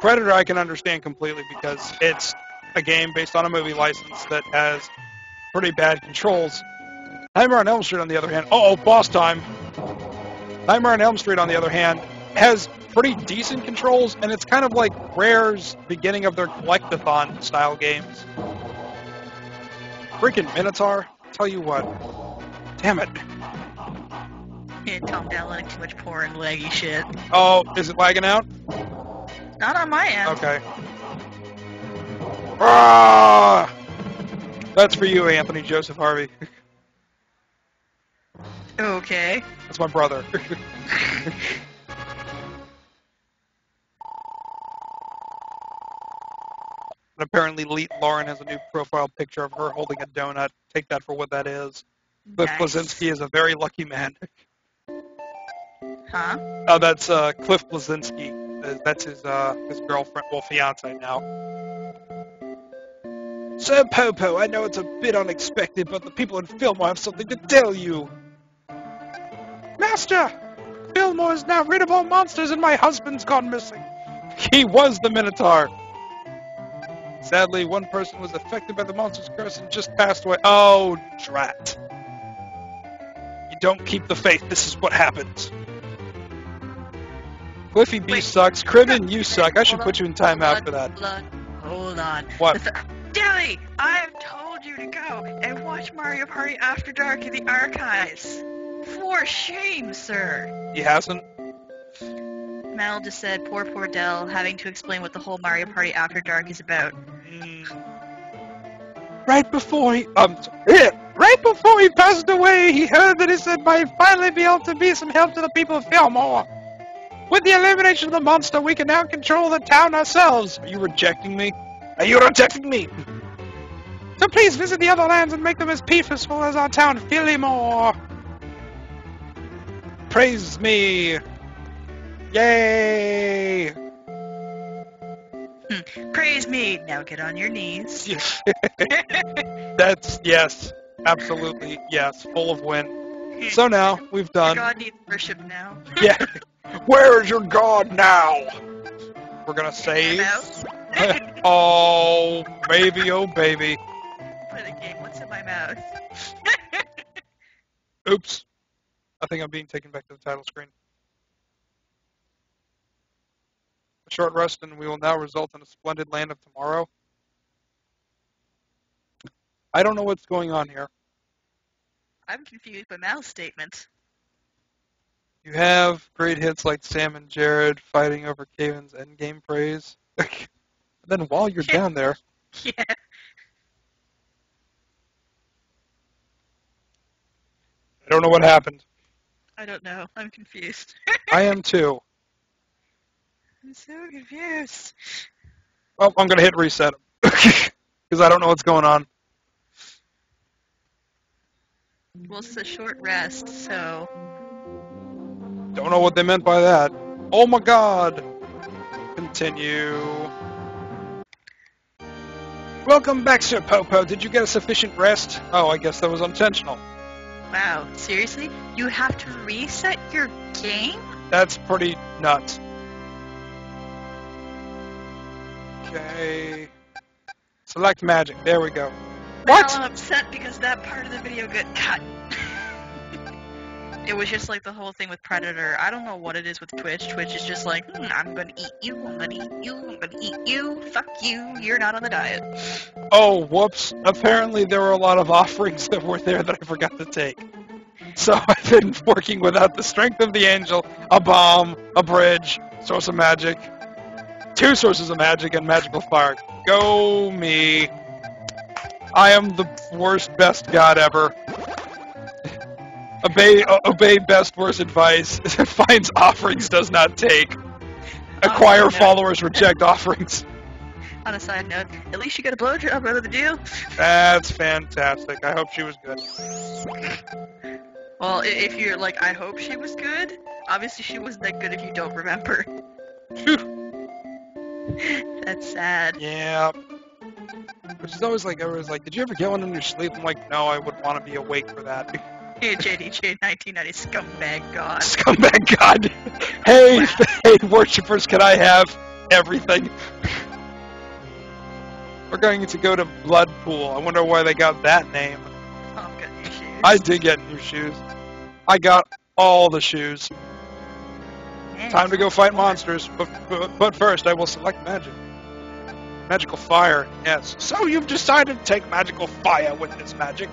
Predator I can understand completely because it's a game based on a movie license that has pretty bad controls. Nightmare on Elm Street, on the other hand, oh, boss time. Nightmare on Elm Street, on the other hand, has pretty decent controls, and it's kind of like Rare's beginning of their collectathon style games. Freaking Minotaur, tell you what. Damn it. Yeah, Tom downloading too much poor and laggy shit. Oh, is it lagging out? Not on my end. Okay. Ah! That's for you, Anthony Joseph Harvey. Okay. That's my brother. and apparently, Le- Lauren has a new profile picture of her holding a donut. Take that for what that is. Cliff Nice. Bleszinski is a very lucky man. Huh? Oh, that's uh, Cliff Bleszinski. Uh, That's his uh, his girlfriend, well, fiance now. Sir Popo, I know it's a bit unexpected, but the people in Fillmore have something to tell you. Master, Fillmore is now rid of all monsters, and my husband's gone missing. He was the Minotaur. Sadly, one person was affected by the monster's curse and just passed away. Oh, drat. You don't keep the faith. This is what happens. Cliffy B Wait. sucks. Cribbin, you suck. I should put on. you in timeout for that. Hold on. Hold on. What? Dilly, I have told you to go and watch Mario Party After Dark in the archives. For shame, sir. He hasn't. Mel just said, poor, poor Dell, having to explain what the whole Mario Party After Dark is about. Right before he, um, right before he passed away, he heard that his said might finally be able to be some help to the people of Fillmore. With the elimination of the monster, we can now control the town ourselves. Are you rejecting me? Are you rejecting me? So please visit the other lands and make them as peaceful as our town, Fillmore. Praise me. Yay! Mm. Praise me. Now get on your knees. That's yes, absolutely yes, full of wind. Hmm. So now we've Your done. God needs worship now. Yeah. Where is your God now? We're gonna save. Oh, baby, oh baby. Play the game. What's in my mouth? Oops. I think I'm being taken back to the title screen. A short rest, and we will now result in a splendid land of tomorrow. I don't know what's going on here. I'm confused by Mal's statement. You have great hits like Sam and Jared fighting over Kaven's endgame praise. then while you're down there, Yeah. I don't know what happened. I don't know. I'm confused. I am too. I'm so confused. Well, I'm gonna hit reset because I don't know what's going on. Well, it's a short rest, so Don't know what they meant by that. Oh my god! Continue. Welcome back, Sir Popo. Did you get a sufficient rest? Oh, I guess that was intentional. wow. Seriously, you have to reset your game? That's pretty nuts. Okay. Select magic. There we go. What? Now I'm upset because that part of the video got cut. it was just like the whole thing with Predator. I don't know what it is with Twitch. Twitch is just like, hmm, I'm gonna eat you, I'm gonna eat you, I'm gonna eat you, fuck you, you're not on the diet. Oh, whoops. Apparently there were a lot of offerings that were there that I forgot to take. So I've been working without the strength of the angel, a bomb, a bridge, source of magic, two sources of magic, and magical fire. Go me. I am the worst, best god ever. Obey, obey best, worst advice. Finds offerings, does not take. Acquire Oh, followers, reject offerings. On a side note, at least you got a blowjob out of the deal. That's fantastic. I hope she was good. Well, if you're like, I hope she was good. Obviously, she wasn't that good if you don't remember. Phew. That's sad. Yeah. Which is always like, everyone's like, did you ever get one in your sleep? I'm like, no, I would want to be awake for that. Hey, JDJ 1990 scumbag god. Scumbag God. Hey, hey, worshippers, can I have everything? We're going to go to Bloodpool. I wonder why they got that name. Oh, good new shoes. I did get new shoes. I got all the shoes. Time to go fight monsters, but, but, but first I will select magic. Magical fire, yes. So you've decided to take magical fire with this magic?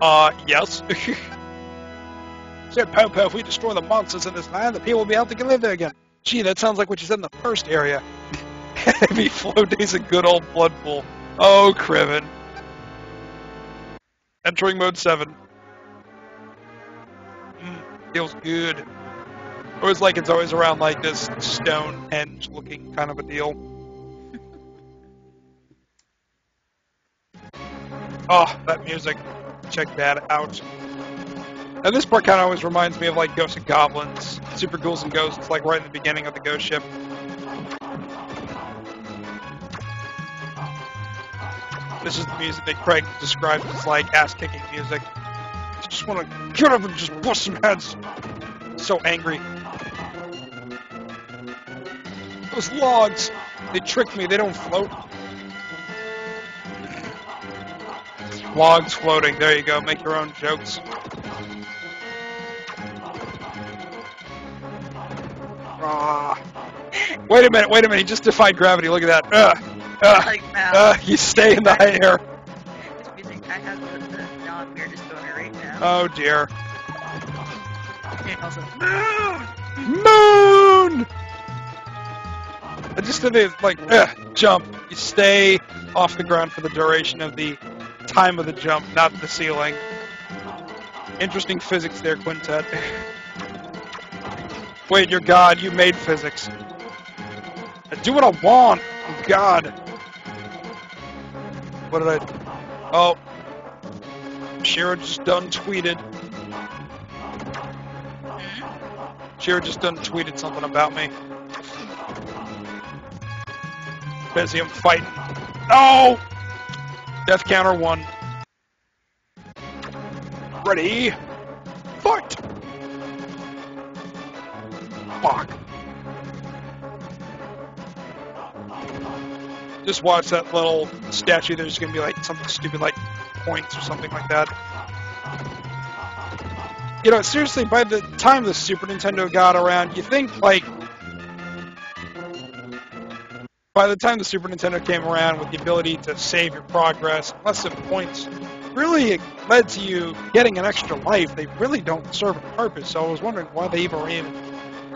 Uh, yes. Said Popo, if we destroy the monsters in this land, the people will be able to live there again. Gee, that sounds like what you said in the first area. Heavy flow days of good old blood pool. Oh, Criven. Entering mode 7. Mm, feels good. Always like it's always around like this stone Stonehenge looking kind of a deal. Oh, that music. Check that out. And this part kind of always reminds me of like Ghosts and Goblins, Super Ghouls and Ghosts, like right in the beginning of the Ghost Ship. This is the music that Craig describes as like ass-kicking music. I just want to get up and just bust some heads. So angry. Those logs, they tricked me. They don't float. Logs floating. There you go. Make your own jokes. Ah. Wait a minute. Wait a minute. He just defied gravity. Look at that. Ugh. Ugh. like now. Ugh. You stay in the high air. this music, I have I just did it like ugh, jump. You stay off the ground for the duration of the time of the jump, not the ceiling. Interesting physics there, Quintet. Wait, you're God. You made physics. I do what I want. I'm God. What did I? Oh, Shira just done tweeted. Shira just done tweeted something about me. Busy, I'm fighting. No! Oh! Death counter one. Ready? Fight! Fuck. Just watch that little statue. There's gonna be like something stupid like points or something like that. You know, seriously, by the time the Super Nintendo got around, you think like by the time the Super Nintendo came around with the ability to save your progress, less than points, really it led to you getting an extra life. They really don't serve a purpose. So I was wondering why they even were in,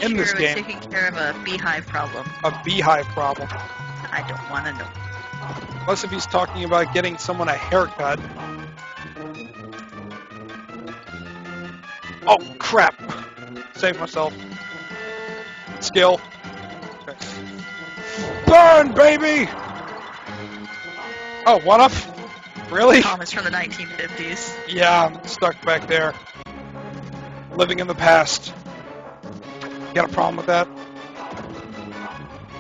in this game taking care of a beehive problem. a beehive problem. I don't want to know. Unless if he's talking about getting someone a haircut. Oh crap! Save myself. Skill. Burn, baby! Oh, what up? Really? Thomas from the 1950s. Yeah, I'm stuck back there. Living in the past. You got a problem with that?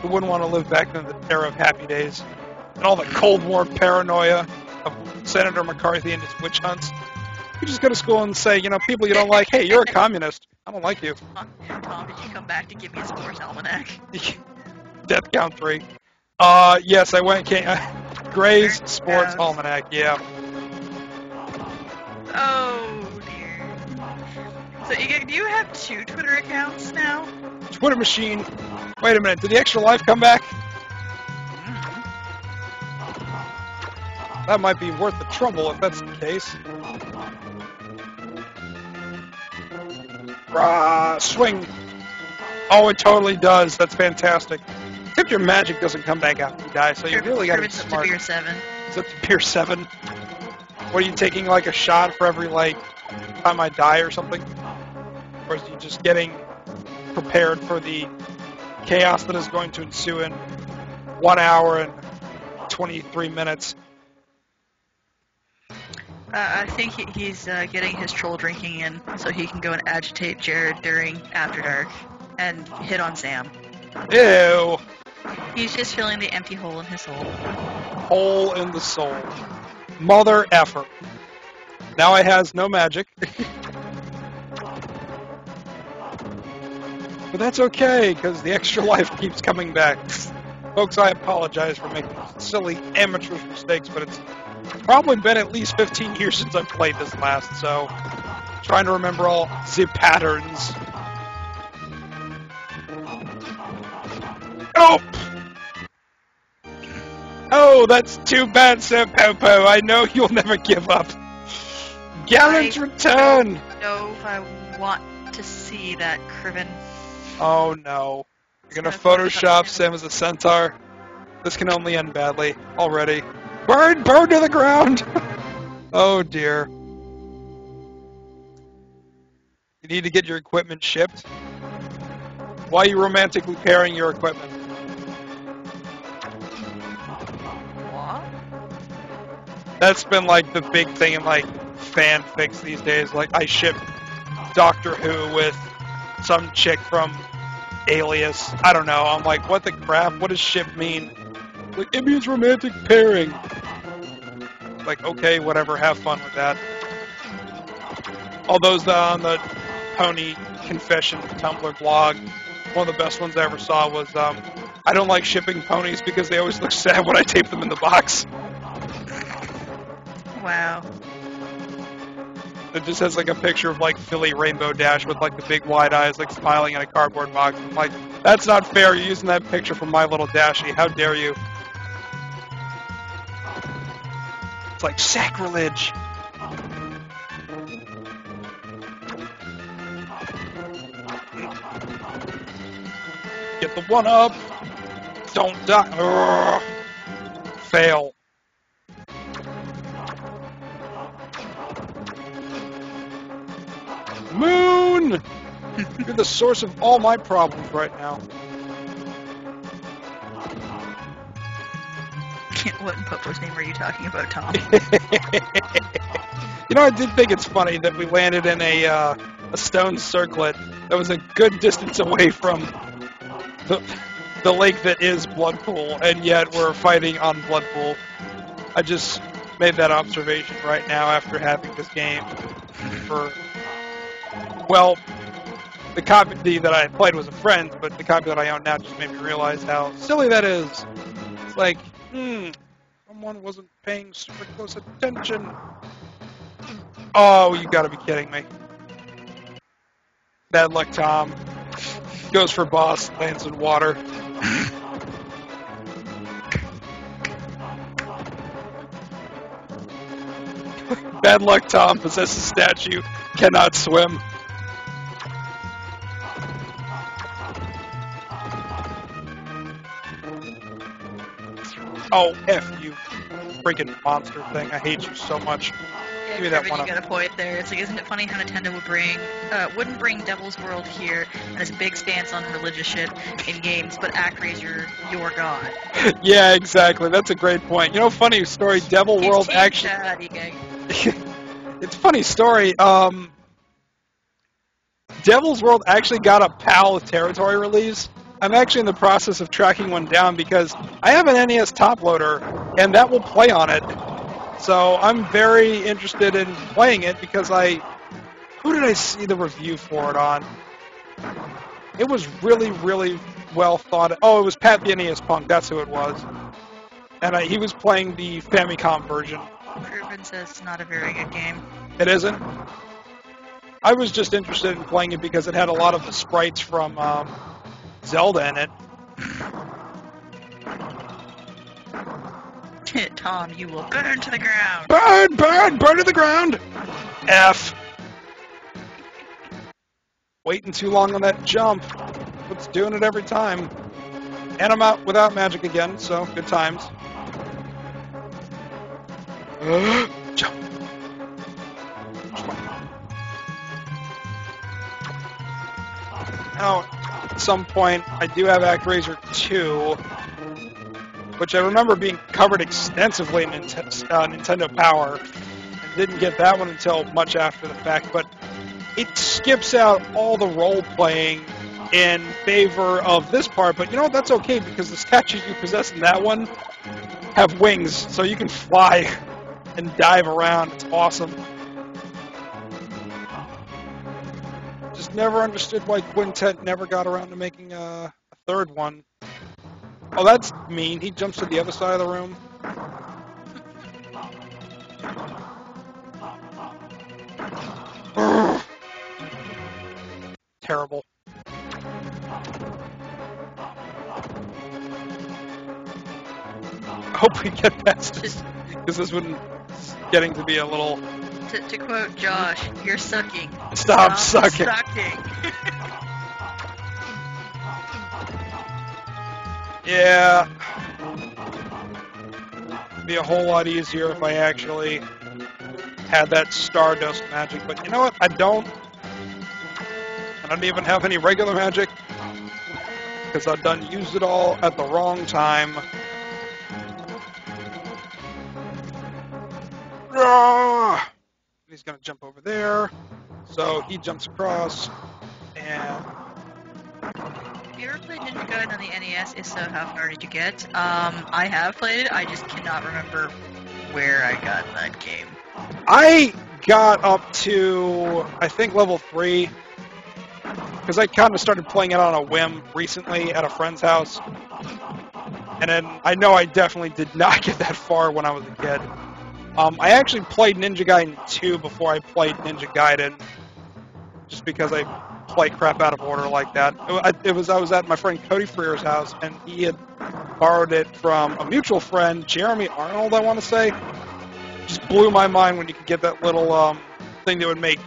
Who wouldn't want to live back in the era of happy days? And all the Cold War paranoia of Senator McCarthy and his witch hunts. You just go to school and say, you know, people you don't like, hey, you're a communist. I don't like you. Tom, Tom, did you come back to give me a sports almanac? Death count three. Uh, yes, I went. Uh, Gray's Sports Yes. Almanac. Yeah. Oh dear. So get, do you have two Twitter accounts now? Twitter machine. Wait a minute. Did the extra life come back? That might be worth the trouble if that's the case. Rah, swing. Oh, it totally does. That's fantastic. Except your magic doesn't come back out, you die. So you really got to be Cribbits up to smart. beer seven. Is up to Pier 7? What are you taking like a shot for every like time I die or something? Or is you just getting prepared for the chaos that is going to ensue in one hour and 23 minutes? Uh, I think he, he's uh, getting his troll drinking in so he can go and agitate Jared during After Dark and hit on Sam. Ew. He's just filling the empty hole in his soul. Hole in the soul. Mother effer. Now it has no magic. but that's okay, because the extra life keeps coming back. Folks, I apologize for making silly amateurish mistakes, but it's probably been at least 15 years since I've played this last, so trying to remember all the patterns. Oh! Oh, that's too bad, Sir Popo. I know you'll never give up. Gallant I- return! No, if I want to see that Criven. Oh no. You're gonna Photoshop Photoshop Sam as a centaur? This can only end badly already. Burn! Burn to the ground! oh dear. You need to get your equipment shipped. Why are you romantically pairing your equipment? That's been like the big thing in like fanfics these days. Like I ship Doctor Who with some chick from Alias. I don't know. I'm like, what the crap? What does ship mean? Like it means romantic pairing. Like okay, whatever. Have fun with that. All those uh, on the Pony Confession Tumblr blog. One of the best ones I ever saw was um, I don't like shipping ponies because they always look sad when I tape them in the box. Wow. It just has like a picture of like Filly Rainbow Dash with like the big wide eyes, like smiling in a cardboard box. I'm like, that's not fair. You're using that picture from My Little Dashie. How dare you? It's like sacrilege. Get the one up. Don't die. Fail. Moon! You're the source of all my problems right now. what in Popo's name are you talking about, Tom? you know, I did think it's funny that we landed in a uh, a stone circlet that was a good distance away from the, the lake that is Bloodpool, and yet we're fighting on Bloodpool. I just made that observation right now after having this game for well, the copy that I played was a friend, but the copy that I own now just made me realize how silly that is. It's like, hmm, someone wasn't paying super close attention. Oh, you gotta be kidding me. Bad luck, Tom. Goes for boss, lands in water. Bad luck, Tom. Possesses statue. Cannot swim. Oh, F you. Freaking monster thing. I hate you so much. Yeah, Give me that one you got a point there. It's like, isn't it funny how Nintendo would bring, uh, wouldn't bring Devil's World here and his big stance on religious shit in games, but Acre is your your god. yeah, exactly. That's a great point. You know, funny story. Devil World actually. It's a funny story. Um, Devil's World actually got a PAL territory release. I'm actually in the process of tracking one down because I have an NES top loader and that will play on it. So I'm very interested in playing it because I. Who did I see the review for it on? It was really, really well thought. Oh, it was Pat the NES Punk. That's who it was. And I, he was playing the Famicom version. Says it's not a very good game. It isn't. I was just interested in playing it because it had a lot of the sprites from um, Zelda in it. Tom, you will burn to the ground. Burn, burn, burn to the ground! F. Waiting too long on that jump. It's doing it every time. And I'm out without magic again, so good times. Jump. Now, at some point, I do have ActRaiser 2, which I remember being covered extensively in Nint- uh, Nintendo Power. And didn't get that one until much after the fact, but it skips out all the role playing in favor of this part. But you know what? That's okay because the statues you possess in that one have wings, so you can fly and dive around. It's awesome. Just never understood why Quintet never got around to making a, a third one. Oh, that's mean. He jumps to the other side of the room. Terrible. I hope we get past this, because this is getting to be a little... To, to quote Josh, you're sucking. Stop sucking. sucking. Yeah. It'd be a whole lot easier if I actually had that Stardust magic, but you know what? I don't. I don't even have any regular magic because I've done used it all at the wrong time. Ah! He's gonna jump over there, so he jumps across, and Have you ever played Ninja Gaiden on the NES? If so, how far did you get? Um, I have played it. I just cannot remember where I got that game. I got up to I think level three because I kind of started playing it on a whim recently at a friend's house, and then I know I definitely did not get that far when I was a kid. Um, I actually played Ninja Gaiden 2 before I played Ninja Gaiden, just because I play crap out of order like that. It, was I was at my friend Cody Freer's house, and he had borrowed it from a mutual friend, Jeremy Arnold, I want to say. Just blew my mind when you could get that little um, thing that would make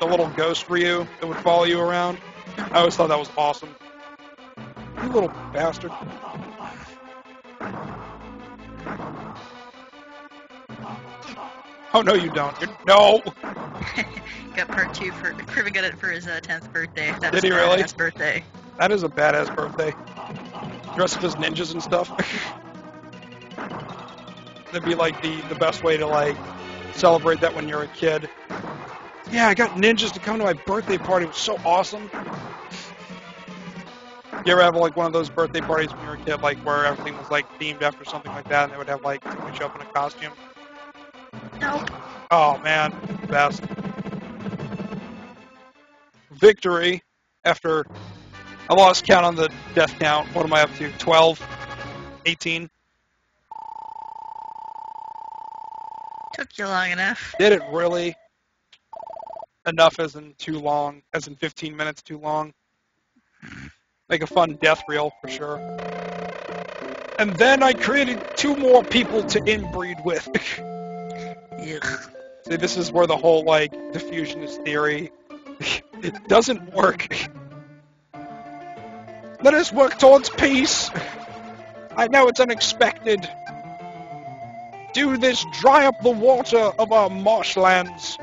the little ghost Ryu that would follow you around. I always thought that was awesome. You little bastard. Oh no, you don't. You're, no. got part two for Criven got it for his uh, 10th birthday. That Did he really? Birthday. That is a badass birthday. Dress up as ninjas and stuff. That'd be like the, the best way to like celebrate that when you're a kid. Yeah, I got ninjas to come to my birthday party. It was so awesome. You ever have like one of those birthday parties when you were a kid, like where everything was like themed after something like that, and they would have like somebody show up in a costume? Nope. Oh man, best. Victory after I lost count on the death count. What am I up to? 12? 18? Took you long enough. Did it really? Enough as in too long, as in 15 minutes too long. Make a fun death reel for sure. And then I created two more people to inbreed with. Ugh. See, this is where the whole like diffusionist theory it doesn't work. Let us work towards peace. I know it's unexpected. Do this dry up the water of our marshlands.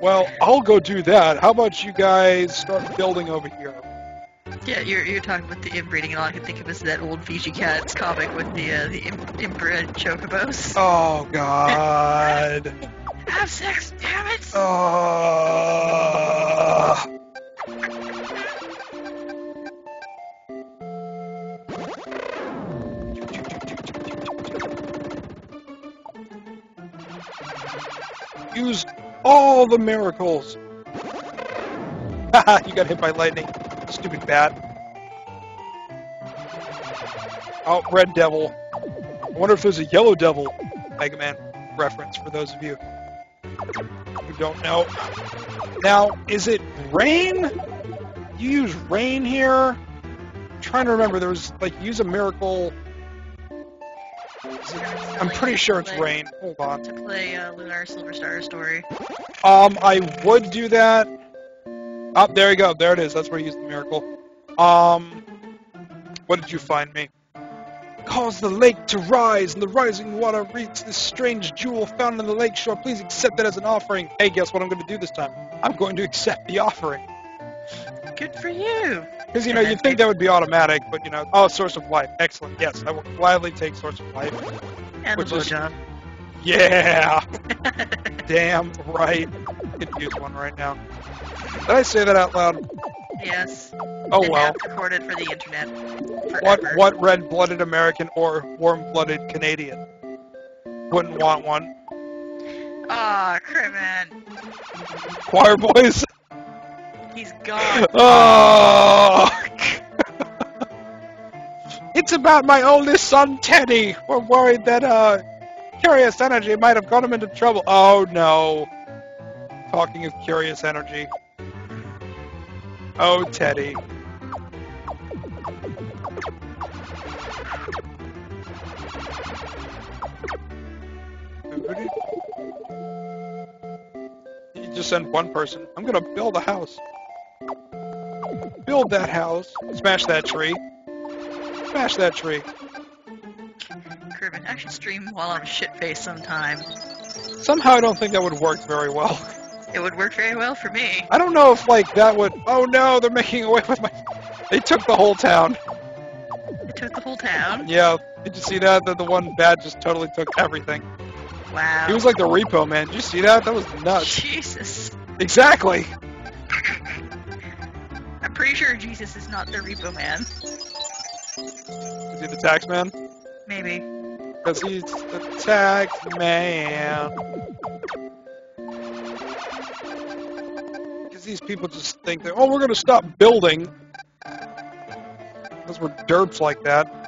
Well, I'll go do that. How about you guys start building over here? Yeah, you're, you're talking about the inbreeding, and all I can think of is that old VG Cats comic with the uh, the in, inbred chocobos. Oh God. Have sex, damn it! Uh, use all the miracles. Haha, you got hit by lightning. Stupid bat. Oh, red devil. I wonder if there's a yellow devil. Mega Man reference for those of you who don't know. Now, is it rain? You use rain here? I'm trying to remember. There was, like, use a miracle. It- I'm pretty sure it's rain. Hold on. To play uh, Lunar Silver Star story. Um, I would do that. Oh, there you go. There it is. That's where you use the miracle. Um, what did you find me? Cause the lake to rise, and the rising water reach this strange jewel found in the lake shore. Please accept it as an offering. Hey, guess what I'm going to do this time? I'm going to accept the offering. Good for you. Because, you know, you'd think that would be automatic, but, you know, oh, source of life. Excellent. Yes, I will gladly take source of life. And Which the is- blowjob. Yeah! Damn right. Could use one right now. Did I say that out loud? yes. Oh and well. recorded for the internet. What Forever. what red-blooded American or warm-blooded Canadian wouldn't want one? Aw, Crimin. Choir boys. He's gone. Oh. it's about my oldest son Teddy. We're worried that uh, Curious Energy might have got him into trouble. Oh no. Talking of Curious Energy. Oh Teddy. You just send one person. I'm gonna build a house. Build that house. Smash that tree. Smash that tree. Crimin, I should stream while I'm shit-faced sometime. Somehow I don't think that would work very well. It would work very well for me. I don't know if like that would. Oh no, they're making away with my. They took the whole town. They took the whole town. Yeah. Did you see that? That the one bad just totally took everything. Wow. He was like the repo man. Did you see that? That was nuts. Jesus. Exactly. I'm pretty sure Jesus is not the repo man. Is he the tax man? Maybe. Because he's the tax man. These people just think that, oh, we're going to stop building. Because we're derps like that.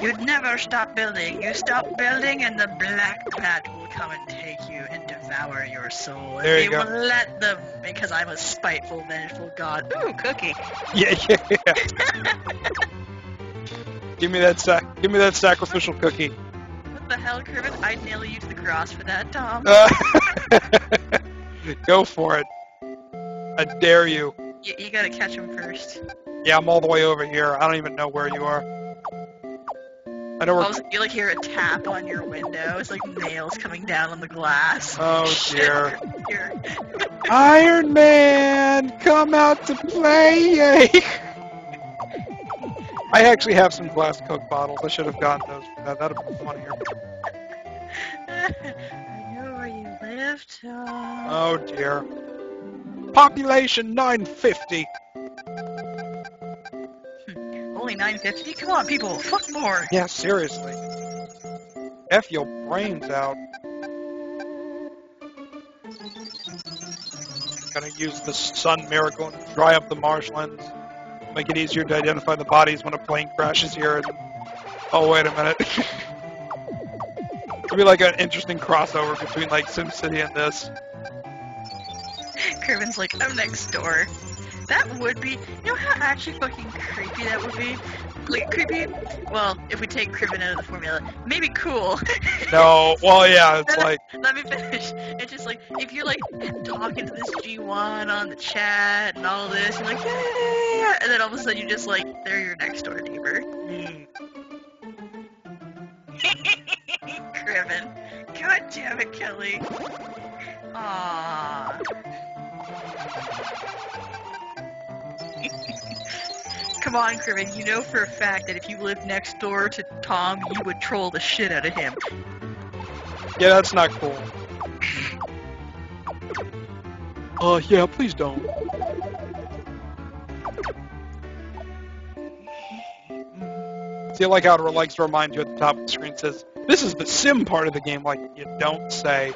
You'd never stop building. You stop building and the Black Bat will come and take you and devour your soul. There and you they go. will let them because I'm a spiteful, vengeful god. Ooh, cookie. Yeah, yeah, yeah. give me that sac. Give me that sacrificial cookie. What the hell, Kermit? I'd nail you to the cross for that, Tom. Uh, go for it. I dare you. you, you gotta catch him first. Yeah, I'm all the way over here. I don't even know where you are. I know where. Oh, of a you like hear a tap on your window. It's like nails coming down on the glass. Oh dear. Iron Man, come out to play! Eh? I actually have some glass Coke bottles. I should have gotten those for that. That'd have been funnier. I know where you live, Tom. Uh. Oh dear. Population 950. Hmm. Only 950? Come on, people. Fuck more. Yeah, seriously. F your brains out. Gonna use the sun miracle and dry up the marshlands. Make it easier to identify the bodies when a plane crashes here. And... Oh, wait a minute. It'd be like an interesting crossover between like SimCity and this. Kervin's like, I'm next door. That would be, you know how actually fucking creepy that would be? Like, creepy? Well, if we take Criven out of the formula, maybe cool. No, well, yeah, it's like, Let me finish. It's just like, if you're like talking to this G1 on the chat and all this, you're like, yeah, yeah, yeah, yeah," and then all of a sudden you're just like, they're your next door neighbor. Hmm. Criven. God damn it, Kelly. Come on, Criven. You know for a fact that if you lived next door to Tom, you would troll the shit out of him. yeah, that's not cool. Uh, yeah, please don't. See, I like how it likes to remind you at the top of the screen says, this is the sim part of the game, like you don't say.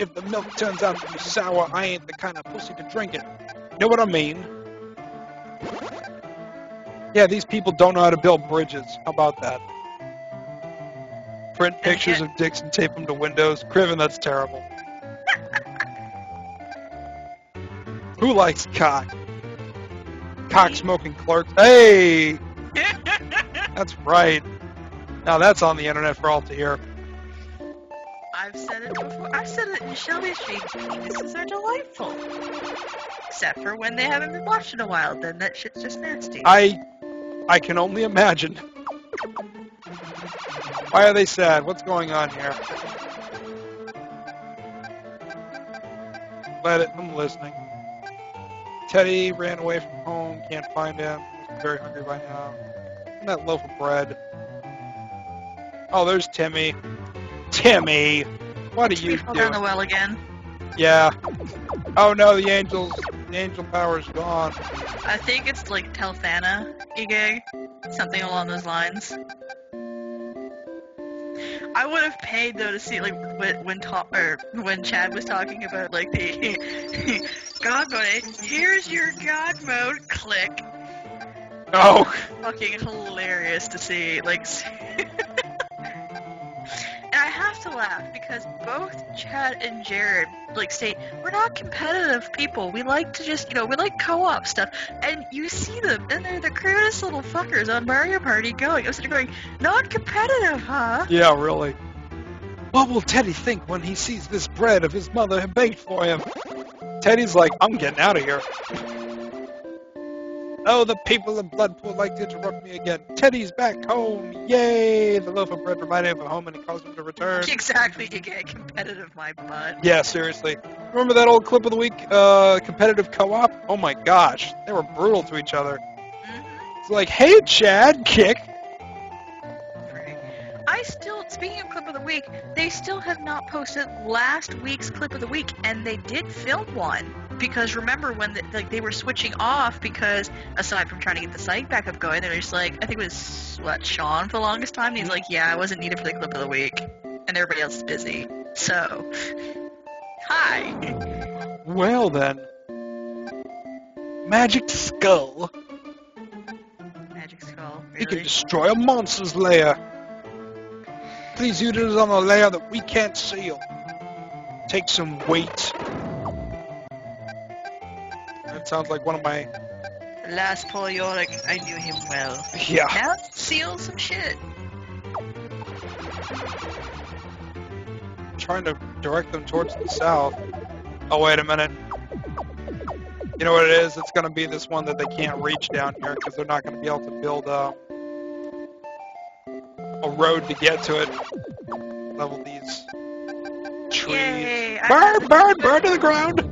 If the milk turns out to be sour, I ain't the kind of pussy to drink it. Know what I mean? Yeah, these people don't know how to build bridges. How about that? Print pictures of dicks and tape them to windows. Criven, that's terrible. Who likes cock? Cock smoking clerks. Hey! That's right. Now that's on the internet for all to hear. I've said it before. I've said it in Shelby Street. Penises are delightful. Except for when they haven't been washed in a while, then that shit's just nasty. I I can only imagine. Why are they sad? What's going on here? Let it. I'm listening. Teddy ran away from home. Can't find him. He's very hungry by now. And that loaf of bread. Oh, there's Timmy. Timmy, what are you fell down the doing? well again. Yeah. Oh no, the angels, the angel power's gone. I think it's like Telthana Igeg, something along those lines. I would have paid though to see like when when or when Chad was talking about like the God mode. Here's your God mode. Click. Oh, Fucking hilarious to see. Like, and I have laugh because both Chad and Jared like state we're not competitive people. We like to just you know we like co-op stuff, and you see them and they're the cutest little fuckers on Mario Party going. I'm sitting going, not competitive, huh? yeah, really. What will Teddy think when he sees this bread of his mother had baked for him? Teddy's like, I'm getting out of here. Oh, the people of Bloodpool like to interrupt me again. Teddy's back home. Yay! The loaf of bread reminded him of home and it calls him to return. Exactly, you get competitive, my butt. Yeah, seriously. Remember that old clip of the week, uh, competitive co-op? Oh my gosh, they were brutal to each other. Mhm. It's like, hey Chad, kick. I still, speaking of clip of the week, they still have not posted last week's clip of the week, and they did film one. Because remember when the, like they were switching off because aside from trying to get the site back up going, they were just like I think it was what Sean for the longest time. And he's like, yeah, I wasn't needed for the clip of the week, and everybody else is busy. So, hi. Well then. Magic Skull. Magic Skull. He can destroy a monster's lair. Please use it on a layer that we can't seal. Take some weight. That sounds like one of my... Last Paul Yorick, I knew him well. Yeah. Now seal some shit. trying to direct them towards the south. Oh, wait a minute. You know what it is? It's going to be this one that they can't reach down here because they're not going to be able to build uh, a road to get to it. Level these trees. Yay! Burn, burn, burn to the ground!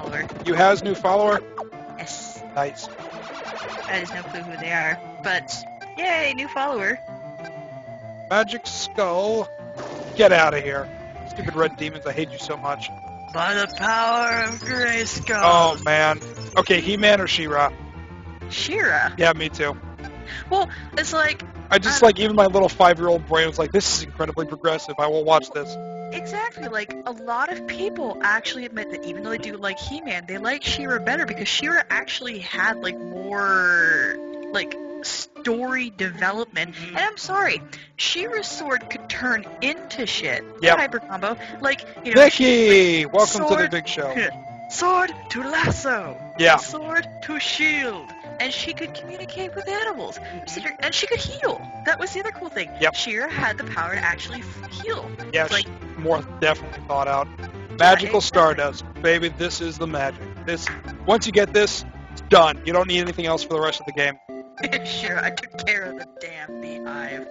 Follower. You has new follower? Yes. Nice. I just no clue who they are. But yay, new follower. Magic Skull. Get out of here. Stupid red demons, I hate you so much. By the power of Grayskull. Oh, man. Okay, He-Man or She-Ra? Shira. Yeah, me too. Well, it's like I just Uh, like even my little five-year-old brain was like, "This is incredibly progressive. I will watch this." Exactly like a lot of people actually admit that even though they do like He-Man, they like She-Ra better because She-Ra actually had like more like story development. Mm-hmm. And I'm sorry, She-Ra's sword could turn into shit. Yep. Hyper combo. Like, you know, Nikki, welcome to the big show. sword to lasso. Yeah. Sword to shield. And she could communicate with animals. Mm-hmm. And she could heal. That was the other cool thing. Yep. She-Ra had the power to actually heal. Yeah, It's like- more definitely thought out. Magical exactly. Stardust, baby. This is the magic. This once you get this, it's done. You don't need anything else for the rest of the game. sure, I took care of the damn beehive.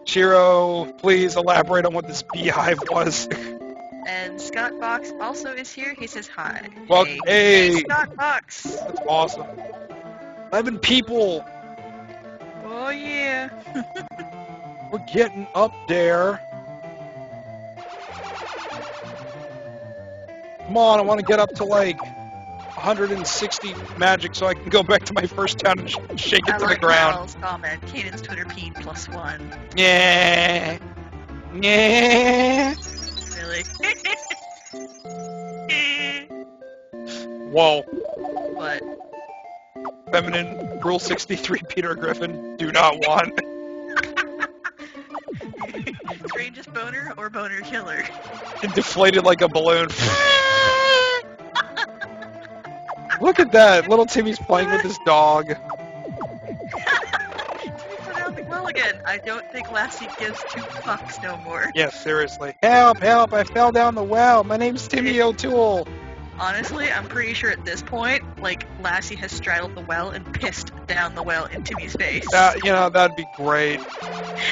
Shiro, please elaborate on what this beehive was. And Scott Box also is here. He says hi. Fuck, hey, hey. Scott Box. That's awesome. Eleven people. Oh yeah. We're getting up there. Come on, I want to get up to like 160 magic so I can go back to my first town and sh shake it to like the ground. Kyle's comment. Kaden's Twitter peen plus one. Yeah. Yeah. Really? Whoa. what? Feminine Rule 63 Peter Griffin. Do not want. Strangest boner or boner killer? and deflated like a balloon. Look at that. Little Timmy's playing with his dog. Timmy put out the well again. I don't think Lassie gives two fucks no more. Yes, seriously. Help, help, I fell down the well. My name's Timmy O'Toole. Honestly, I'm pretty sure at this point, like, Lassie has straddled the well and pissed down the well in Timmy's face. That, you know, that'd be great.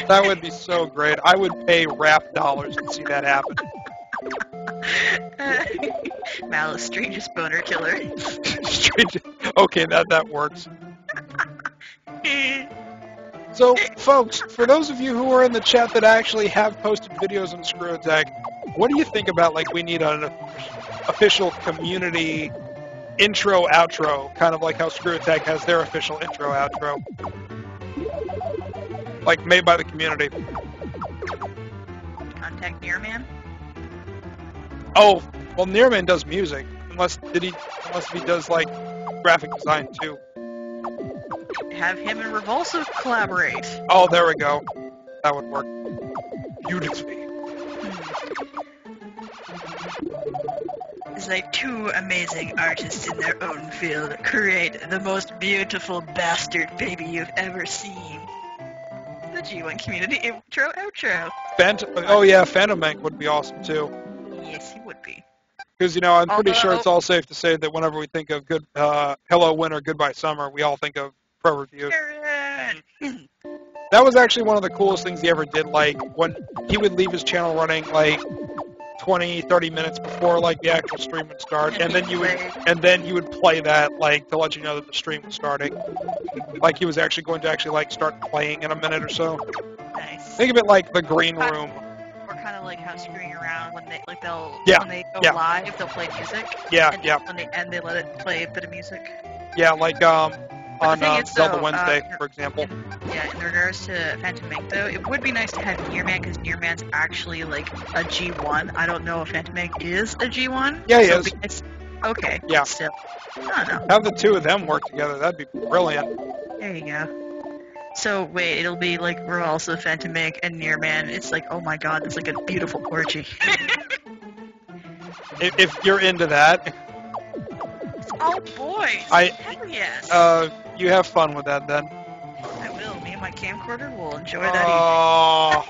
That would be so great. I would pay rap dollars to see that happen. Malice, strangest boner killer. Okay, that, that works. So, folks, for those of you who are in the chat that actually have posted videos on Screw Attack, what do you think about, like, we need an official community intro outro, kind of like how Screw Attack has their official intro outro? Like, made by the community. Contact Nearman. Oh, well, Nearman does music, unless did he? Unless he does like graphic design too. Have him and Revulsive collaborate. Oh, there we go. That would work. Beautifully. It's like two amazing artists in their own field create the most beautiful bastard baby you've ever seen. The G1 community intro outro. Phant- oh yeah, Phantom Bank would be awesome too. Yes, he would be. Because you know, I'm pretty sure it's all safe to say that whenever we think of good, uh, Hello Winter, Goodbye Summer, we all think of Pro Review. That was actually one of the coolest things he ever did. Like when he would leave his channel running like 20, 30 minutes before like the actual stream would start, and then you would and then he would play that like to let you know that the stream was starting. Like he was actually going to actually like start playing in a minute or so. Nice. Think of it like the green room. Or kind of like how screwing around when they like they'll Yeah, when they go yeah. live they'll play music. Yeah, and yeah, When they end they let it play a bit of music. yeah. Like um But on the uh, is, Zelda though, Wednesday, uh, for example. Yeah, in regards to Phantom Ink though, it would be nice to have Nearman because Nearman's actually like a G1. I don't know if Phantom Ink is a G1. Yeah, he so is. okay. Yeah. Still. I don't know. Have the two of them work together. That'd be brilliant. There you go. So wait, it'll be like we're also Phantom Ink and Nearman. It's like, oh my god, it's like a beautiful orgy. If, if you're into that, oh boy. I- Hell yes. uh, you have fun with that then. I will. Me and my camcorder will enjoy that Oh,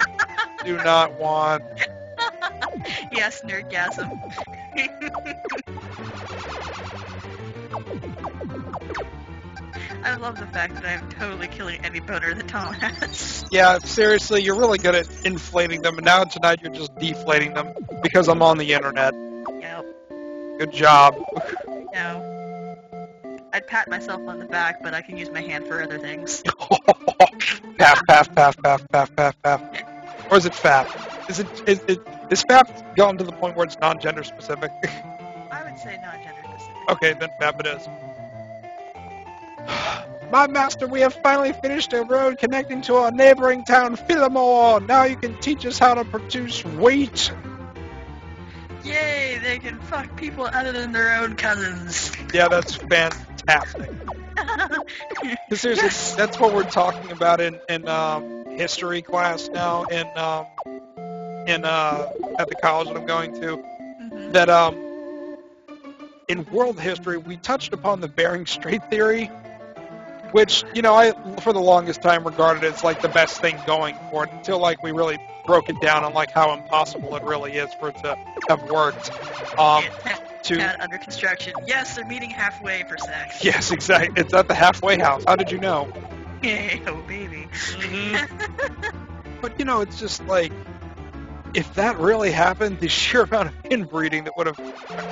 do not want. Yes, nerdgasm. I love the fact that I'm totally killing any boner that Tom has. Yeah, seriously, you're really good at inflating them, and now tonight you're just deflating them because I'm on the internet. Yep. Good job. No. I'd pat myself on the back, but I can use my hand for other things. paff, paff, paff, paff, paff, paff, paff. Or is it fap? Is it is it is fap gotten to the point where it's non-gender specific? I would say non-gender specific. okay, then fap it is. My master, we have finally finished a road connecting to our neighboring town, Fillmore. Now you can teach us how to produce wheat. Yay! They can fuck people other than their own cousins. Yeah, that's fantastic. seriously, Yes. that's what we're talking about in in um, history class now in um, in uh, at the college that I'm going to. Mhm. That um, in world history we touched upon the Bering Strait theory, which you know I for the longest time regarded as like the best thing going for it until like we really broke it down on like how impossible it really is for it to have worked. Um, to Cat under construction. Yes, they're meeting halfway for sex. yes, exactly. It's at the halfway house. How did you know? oh baby. But you know, it's just like if that really happened, the sheer amount of inbreeding that would have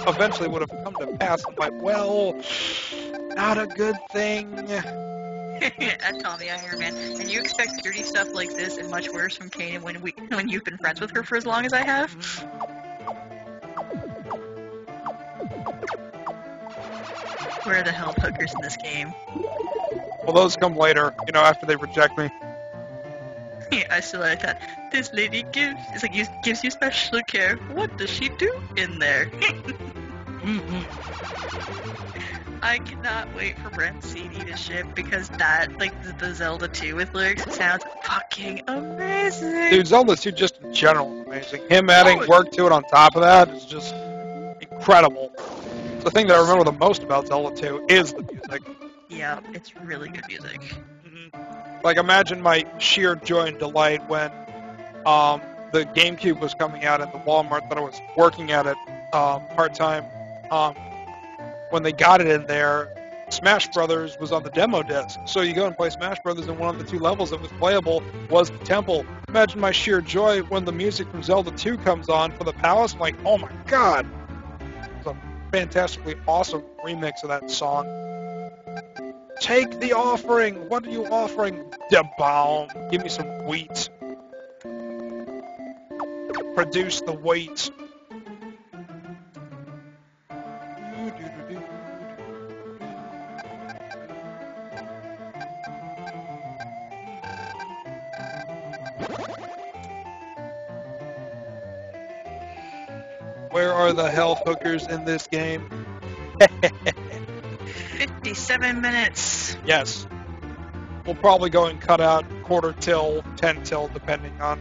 eventually would have come to pass. I'm like, well, not a good thing. At Tommy Iron Man. And you expect dirty stuff like this and much worse from Kanan when we when you've been friends with her for as long as I have? Where are the health hookers in this game? Well, those come later, you know, after they reject me. Yeah, I still like that. This lady gives it's like gives you special care. What does she do in there? Mm-hmm. I cannot wait for Brent's CD to ship because that, like the, the Zelda 2 with lyrics, sounds fucking amazing. Dude, Zelda 2 just in general is amazing. Him adding Oh, work to it on top of that is just incredible. The thing that I remember the most about Zelda 2 is the music. Yeah, it's really good music. Mhm. Like, imagine my sheer joy and delight when um, the GameCube was coming out at the Walmart that I was working at it um, part-time. Um, when they got it in there, Smash Brothers was on the demo disc. So you go and play Smash Brothers, and one of the two levels that was playable was the temple. Imagine my sheer joy when the music from Zelda 2 comes on for the palace. I'm like, oh my god! It's a fantastically awesome remix of that song. Take the offering! What are you offering? The bomb. Give me some wheat. Produce the wheat. Are the health hookers in this game? 57 minutes. yes. We'll probably go and cut out quarter till, ten till, depending on.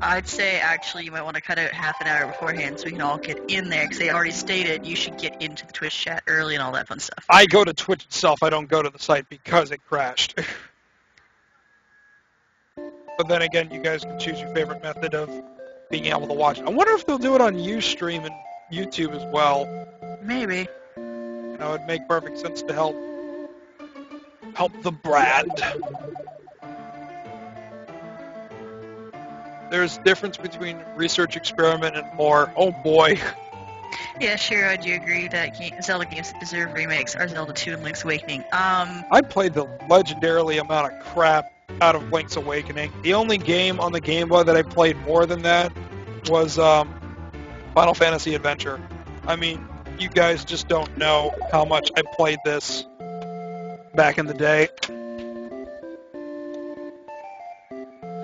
I'd say actually you might want to cut out half an hour beforehand so we can all get in there because they already stated you should get into the Twitch chat early and all that fun stuff. I go to Twitch itself. I don't go to the site because it crashed. but then again, you guys can choose your favorite method of being able to watch. I wonder if they'll do it on UStream and YouTube as well. Maybe. You know, it'd make perfect sense to help help the brand. There's difference between research experiment and more. Oh boy. Yeah, sure. I do agree that Zelda games that deserve remakes are Zelda 2 and Link's Awakening. Um, I played the legendarily amount of crap out of Link's Awakening. The only game on the Game Boy that I played more than that was um, Final Fantasy Adventure. I mean, you guys just don't know how much I played this back in the day.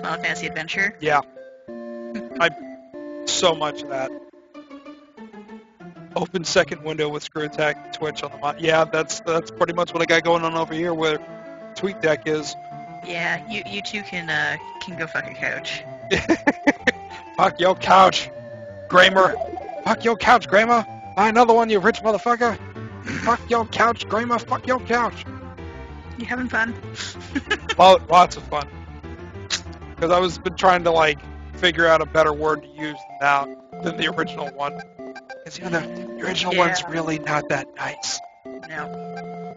Final Fantasy Adventure. Yeah. I so much that. Open second window with screw attack Twitch on the mod. Yeah, that's that's pretty much what I got going on over here where Tweet Deck is. Yeah, you you two can uh can go fuck a couch. Fuck your couch, Kramer. Fuck your couch, Kramer. Buy another one, you rich motherfucker. Fuck your couch, Kramer. Fuck your couch. You having fun? Lo- lots of fun. Because I was been trying to like figure out a better word to use now than the original one. Because you know the, the original Yeah. one's really not that nice. No.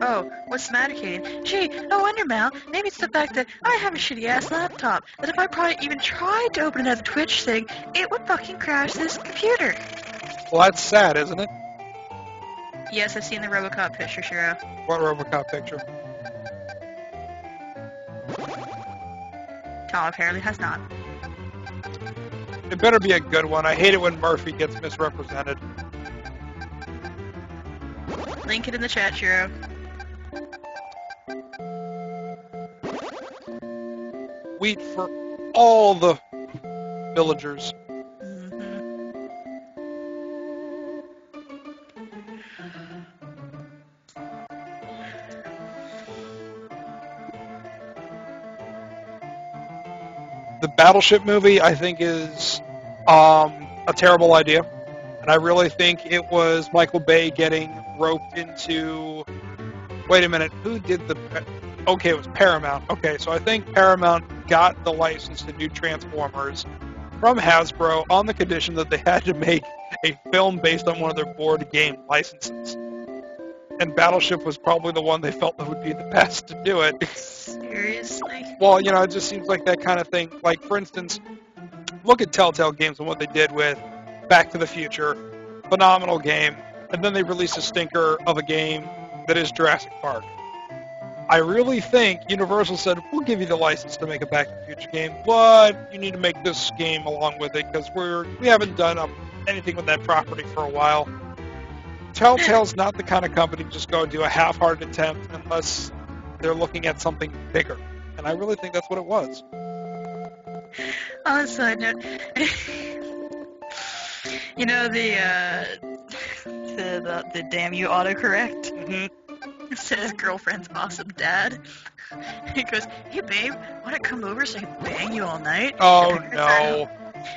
Oh, what's the matter, Katie? Gee, no wonder, Mal. Maybe it's the fact that I have a shitty ass laptop. That if I probably even tried to open another Twitch thing, it would fucking crash this computer. Well, that's sad, isn't it? Yes, I've seen the Robocop picture, Shiro. What Robocop picture? Tom apparently has not. It better be a good one. I hate it when Murphy gets misrepresented. Link it in the chat, Shiro. Wheat for all the villagers. hmm the Battleship movie, I think, is um, a terrible idea, and I really think it was Michael Bay getting roped into. Wait a minute, who did the? Okay, it was Paramount. Okay, so I think Paramount got the license to do Transformers from Hasbro on the condition that they had to make a film based on one of their board game licenses. And Battleship was probably the one they felt that would be the best to do it. Seriously? Well, you know, it just seems like that kind of thing. Like, for instance, look at Telltale Games and what they did with Back to the Future. Phenomenal game. And then they released a stinker of a game that is Jurassic Park. I really think Universal said, we'll give you the license to make a Back to the Future game, but you need to make this game along with it because we're we haven't done um, anything with that property for a while. Telltale's not the kind of company to just go and do a half-hearted attempt unless they're looking at something bigger. And I really think that's what it was. On a side note, you know the uh, the, the the damn you autocorrect hmm says girlfriend's awesome dad. He goes, hey babe, wanna come over so I can bang you all night? Oh no.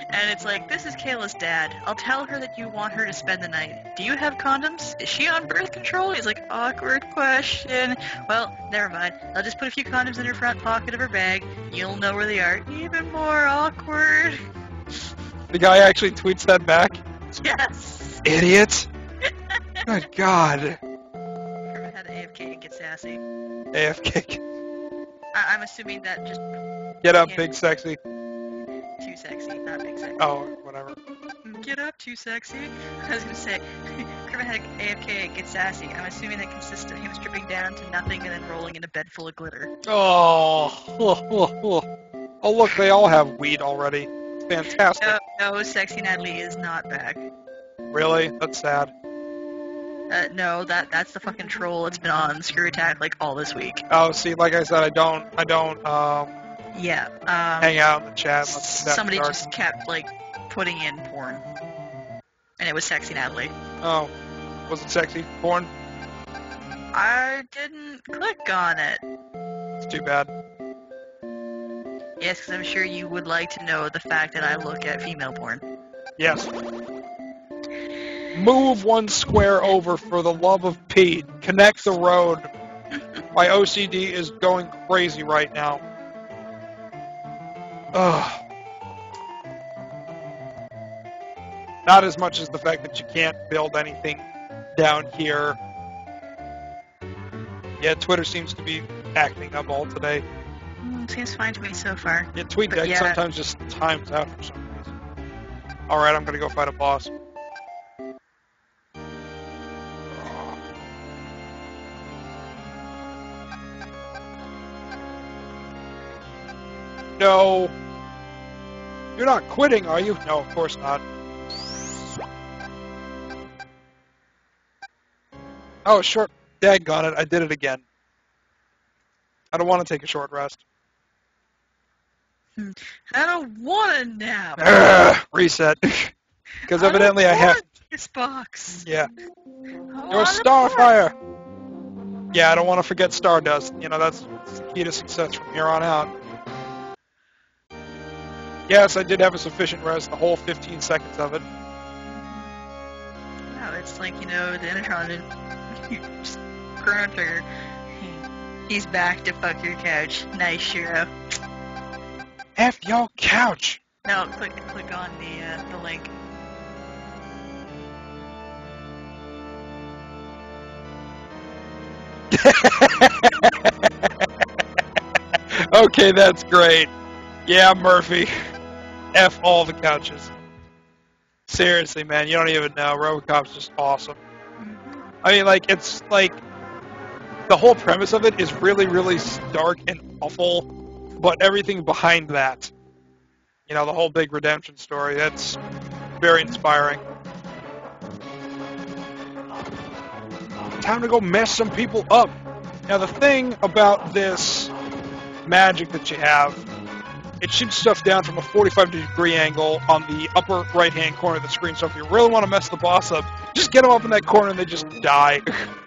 And it's like, this is Kayla's dad. I'll tell her that you want her to spend the night. Do you have condoms? Is she on birth control? He's like, awkward question. Well, never mind. I'll just put a few condoms in her front pocket of her bag. You'll know where they are. Even more awkward. The guy actually tweets that back. Yes. Idiot. Good God. Kermit had AFK and get sassy. AFK. I- I'm assuming that just Get up, big sexy. too sexy, not big sexy. Oh, whatever. Mm, get up, too sexy. I was gonna say, Kermit had AFK and get sassy. I'm assuming that consists of him stripping down to nothing and then rolling in a bed full of glitter. Oh. Oh, look, they all have weed already. Fantastic. No, no, sexy Natalie is not back. Really? That's sad. Uh, no, that that's the fucking troll It's been on Screw Attack like all this week. Oh, see, like I said, I don't, I don't um, Yeah. Um, hang out in the chat. somebody dark. just kept like putting in porn, and it was sexy Natalie. Oh, was it sexy porn? I didn't click on it. It's too bad. Yes, because I'm sure you would like to know the fact that I look at female porn. Yes. Move one square over for the love of Pete. Connect the road. My OCD is going crazy right now. Ugh. Not as much as the fact that you can't build anything down here. Yeah, Twitter seems to be acting up all today. Mm, seems fine to me so far. Yeah, TweetDeck But yeah. sometimes just times out for some reason. Alright, I'm gonna go fight a boss. No. You're not quitting, are you? No, of course not. Oh, short. Daggone it, I did it again. I don't want to take a short rest. I don't want a nap. Ugh, reset. Because evidently I have. this box. Yeah. Your want a box. Starfire! Yeah, I don't want to forget Stardust. You know, that's the key to success from here on out. Yes, I did have a sufficient rest, the whole 15 seconds of it. Wow, it's like, you know, the Initron did just Chrono Trigger. He's back to fuck your couch. Nice, Shiro. F your couch! No, click click on the uh, the link. okay, that's great. Yeah, Murphy. F all the couches. Seriously, man, you don't even know. Robocop's just awesome. I mean, like, it's like the whole premise of it is really, really dark and awful, but everything behind that, you know, the whole big redemption story, that's very inspiring. Time to go mess some people up. Now, the thing about this magic that you have, it shoots stuff down from a 45 degree angle on the upper right hand corner of the screen. So if you really want to mess the boss up, just get them up in that corner and they just die.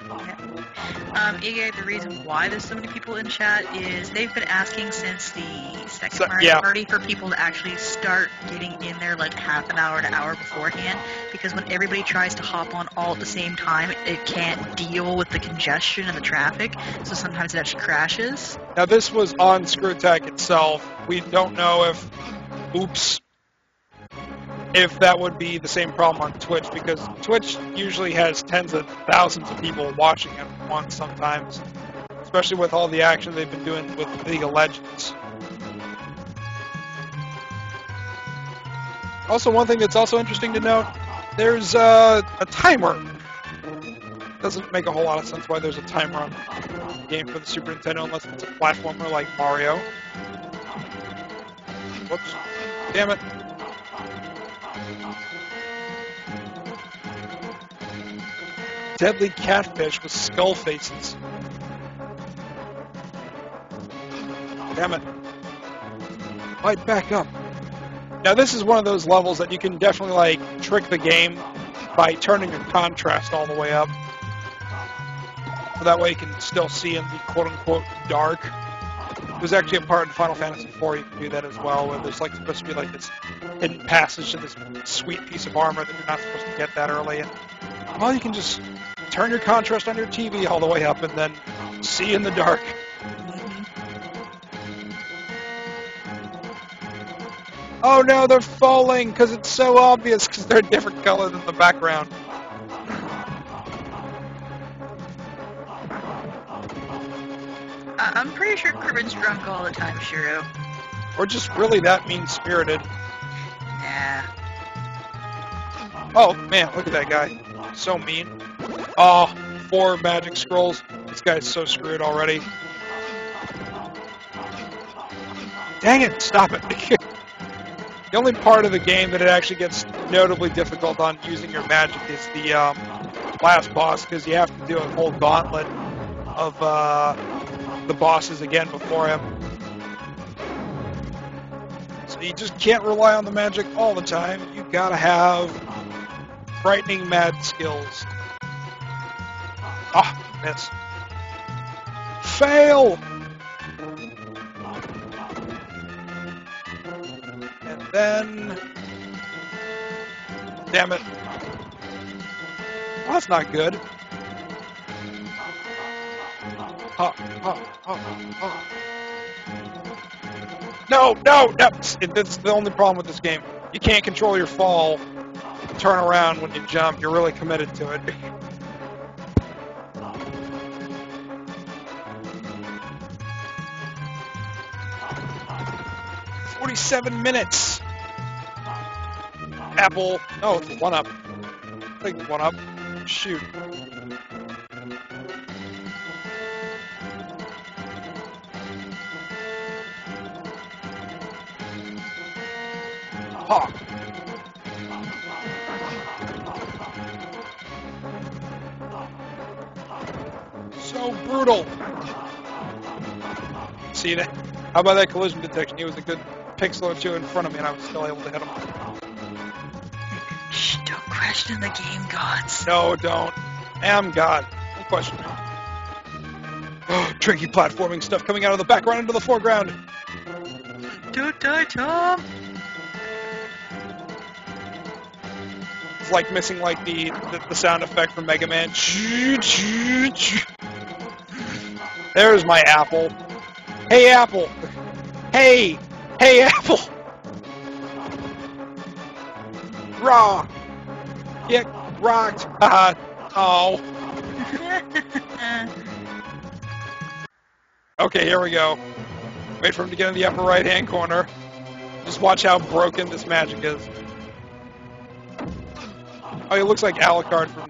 Um, Ige, the reason why there's so many people in chat is they've been asking since the second So- Mario yeah. Party for people to actually start getting in there like half an hour to hour beforehand because when everybody tries to hop on all at the same time, it can't deal with the congestion and the traffic, so sometimes it actually crashes. Now, this was on Screw Attack itself. We don't know if, oops, if that would be the same problem on Twitch because Twitch usually has tens of thousands of people watching at once sometimes, especially with all the action they've been doing with League of Legends. Also, one thing that's also interesting to note, there's uh, a timer. Doesn't make a whole lot of sense why there's a timer on the game for the Super Nintendo unless it's a platformer like Mario. Whoops. Damn it. Deadly catfish with skull faces. Damn it. Light back up. Now this is one of those levels that you can definitely like trick the game by turning your contrast all the way up. So that way you can still see in the quote-unquote dark. There's actually a part in Final Fantasy IV you can do that as well, where there's like supposed to be like this hidden passage to this sweet piece of armor that you're not supposed to get that early. And well, you can just turn your contrast on your TV all the way up and then see in the dark. Oh no, they're falling because it's so obvious because they're a different color than the background. I'm pretty sure Cribbin's drunk all the time, Shiro. Or just really that mean-spirited. Nah. Oh man, look at that guy. So mean. Oh, four magic scrolls. This guy's so screwed already. Dang it, stop it. the only part of the game that it actually gets notably difficult on using your magic is the um, last boss because you have to do a whole gauntlet of uh, the bosses again before him. So you just can't rely on the magic all the time. You gotta have frightening mad skills. Ah, miss. Fail! And then... Damn it. That's not good. Ha, ha, ha. No, no, no! That's the only problem with this game. You can't control your fall turn around when you jump. You're really committed to it. Forty-seven minutes. Apple. No, it's one up. I think one up. Shoot. Ha. So brutal. See that? How about that collision detection? He was a good pixel or two in front of me, and I was still able to hit him. Shh, don't question the game gods. No, don't. Am God. Don't question me. Oh, tricky platforming stuff coming out of the background into the foreground. Don't die, Tom! It's like missing like the the, the sound effect from Mega Man. There's my apple. Hey, apple. Hey, hey, apple. Raw. Get rocked. Uh, oh. Okay, here we go. Wait for him to get in the upper right hand corner. Just watch how broken this magic is. Oh, he looks like Alucard from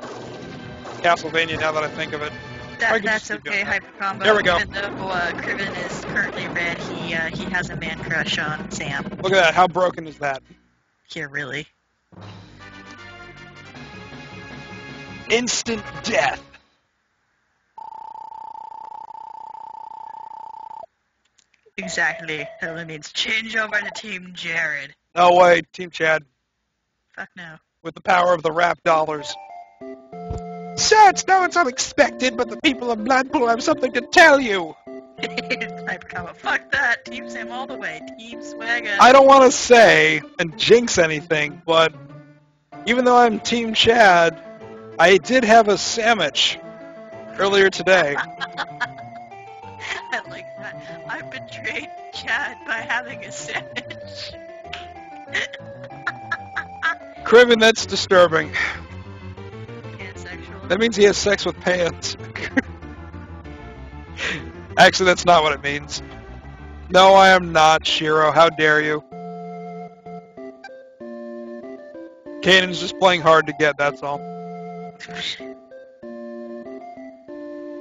Castlevania now that I think of it. That, that's okay, Hyper Combo. There we go. Even though uh, Criven is currently red, he uh, he has a man crush on Sam. Look at that. How broken is that? Here, really. Instant death. Exactly. That only means change over to Team Jared. No way, Team Chad. Fuck no. With the power of the rap dollars. It's no it's unexpected, but the people of Bloodpool have something to tell you. Hyper Combo. Fuck that. Team Sam all the way. Team Swagger. I don't want to say and jinx anything, but even though I'm Team Chad, I did have a sandwich earlier today. I like that. I betrayed Chad by having a sandwich. Criven, that's disturbing. That means he has sex with pants. Actually, that's not what it means. No, I am not, Shiro. How dare you? Kanan's just playing hard to get, that's all.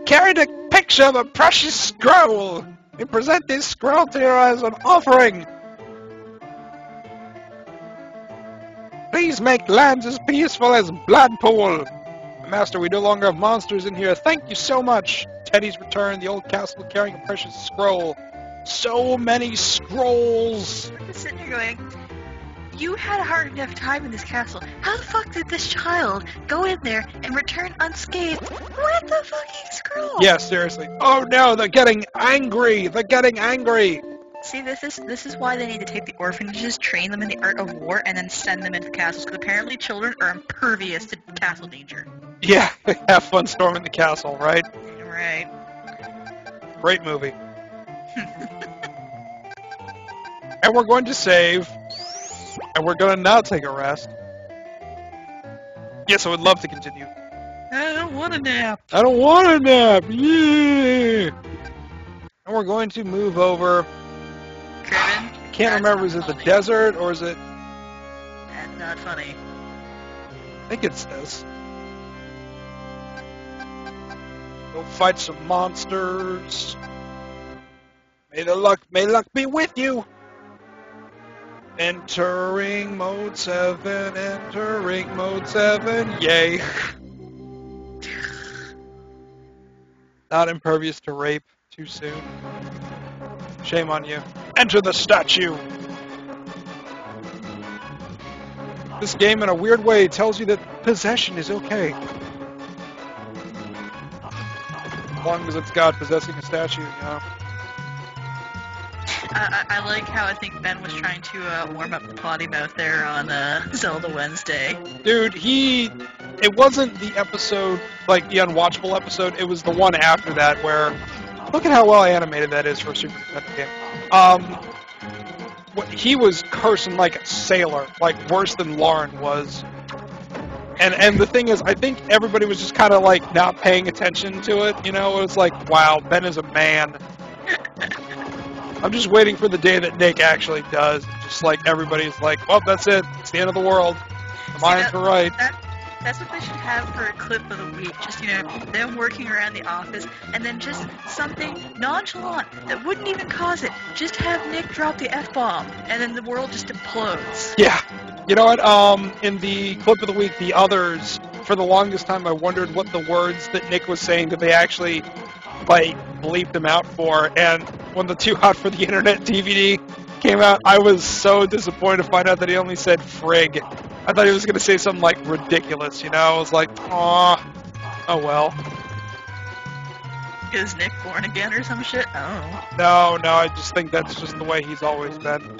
Carried a picture of a precious scroll. We present this scroll to you as an offering. Please make lands as peaceful as Bloodpool. Master, we no longer have monsters in here. Thank you so much. Teddy's returned, the old castle carrying a precious scroll. So many scrolls. I'm sitting here going, you had a hard enough time in this castle. How the fuck did this child go in there and return unscathed with the fucking scroll? Yeah, seriously. Oh no, they're getting angry. They're getting angry. See, this is this is why they need to take the orphanages, train them in the art of war, and then send them into castles. Because apparently, children are impervious to castle danger. Yeah, have fun storming the castle, right? Right. Great movie. and we're going to save. And we're going to not take a rest. Yes, I would love to continue. I don't want a nap. I don't want a nap. Yeah. And we're going to move over. Criven, Can't That's remember. Is it the desert or is it? that's not funny. I think it's this. Go fight some monsters. May the luck, may luck be with you. Entering mode 7, entering mode 7, yay. Not impervious to rape too soon. Shame on you. Enter the statue! This game, in a weird way, tells you that possession is okay. As long as it's God possessing a statue, you know. I, I, I like how I think Ben was trying to uh, warm up the potty mouth there on uh, Zelda Wednesday. Dude, he. It wasn't the episode, like the unwatchable episode, it was the one after that where. Look at how well animated that is for a Super Nintendo game. Um. He was cursing like a sailor, like worse than Lauren was. And and the thing is, I think everybody was just kind of like not paying attention to it. You know, it was like, wow, Ben is a man. I'm just waiting for the day that Nick actually does. Just like everybody's like, well, that's it. It's the end of the world. The Mayans were right. That, that's what they should have for a clip of the week. Just, you know, them working around the office, and then just something nonchalant that wouldn't even cause it. Just have Nick drop the F-bomb, and then the world just implodes. Yeah. You know what? Um, in the clip of the week, the others, for the longest time, I wondered what the words that Nick was saying that they actually, like, bleeped them out for. And when the Too Hot for the Internet DVD came out, I was so disappointed to find out that he only said frig. I thought he was going to say something like ridiculous, you know? I was like, aw, oh well. Is Nick born again or some shit? Oh. No, no, I just think that's just the way he's always been.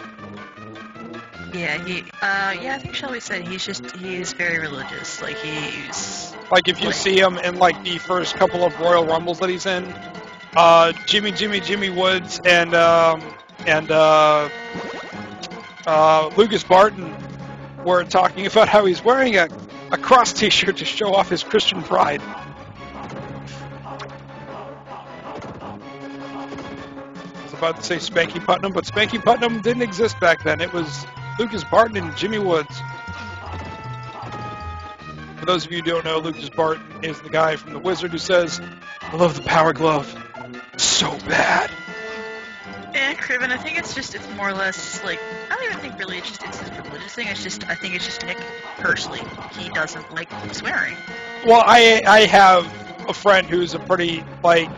Yeah, he, uh, yeah, I think Shelby said he's just, he's very religious. Like, he's, Like if you see him in like the first couple of Royal Rumbles that he's in, uh, Jimmy, Jimmy, Jimmy Woods, and um, and uh, uh, Lucas Barton were talking about how he's wearing a, a cross T-shirt to show off his Christian pride. I was about to say Spanky Putnam, but Spanky Putnam didn't exist back then. It was Lucas Barton and Jimmy Woods. For those of you who don't know, Lucas Barton is the guy from The Wizard who says, I love the Power Glove. So bad. Eh, Criven, I think it's just, it's more or less, like, I don't even think really it's just, it's religious thing. It's just, I think it's just Nick, personally, he doesn't like swearing. Well, I I have a friend who's a pretty like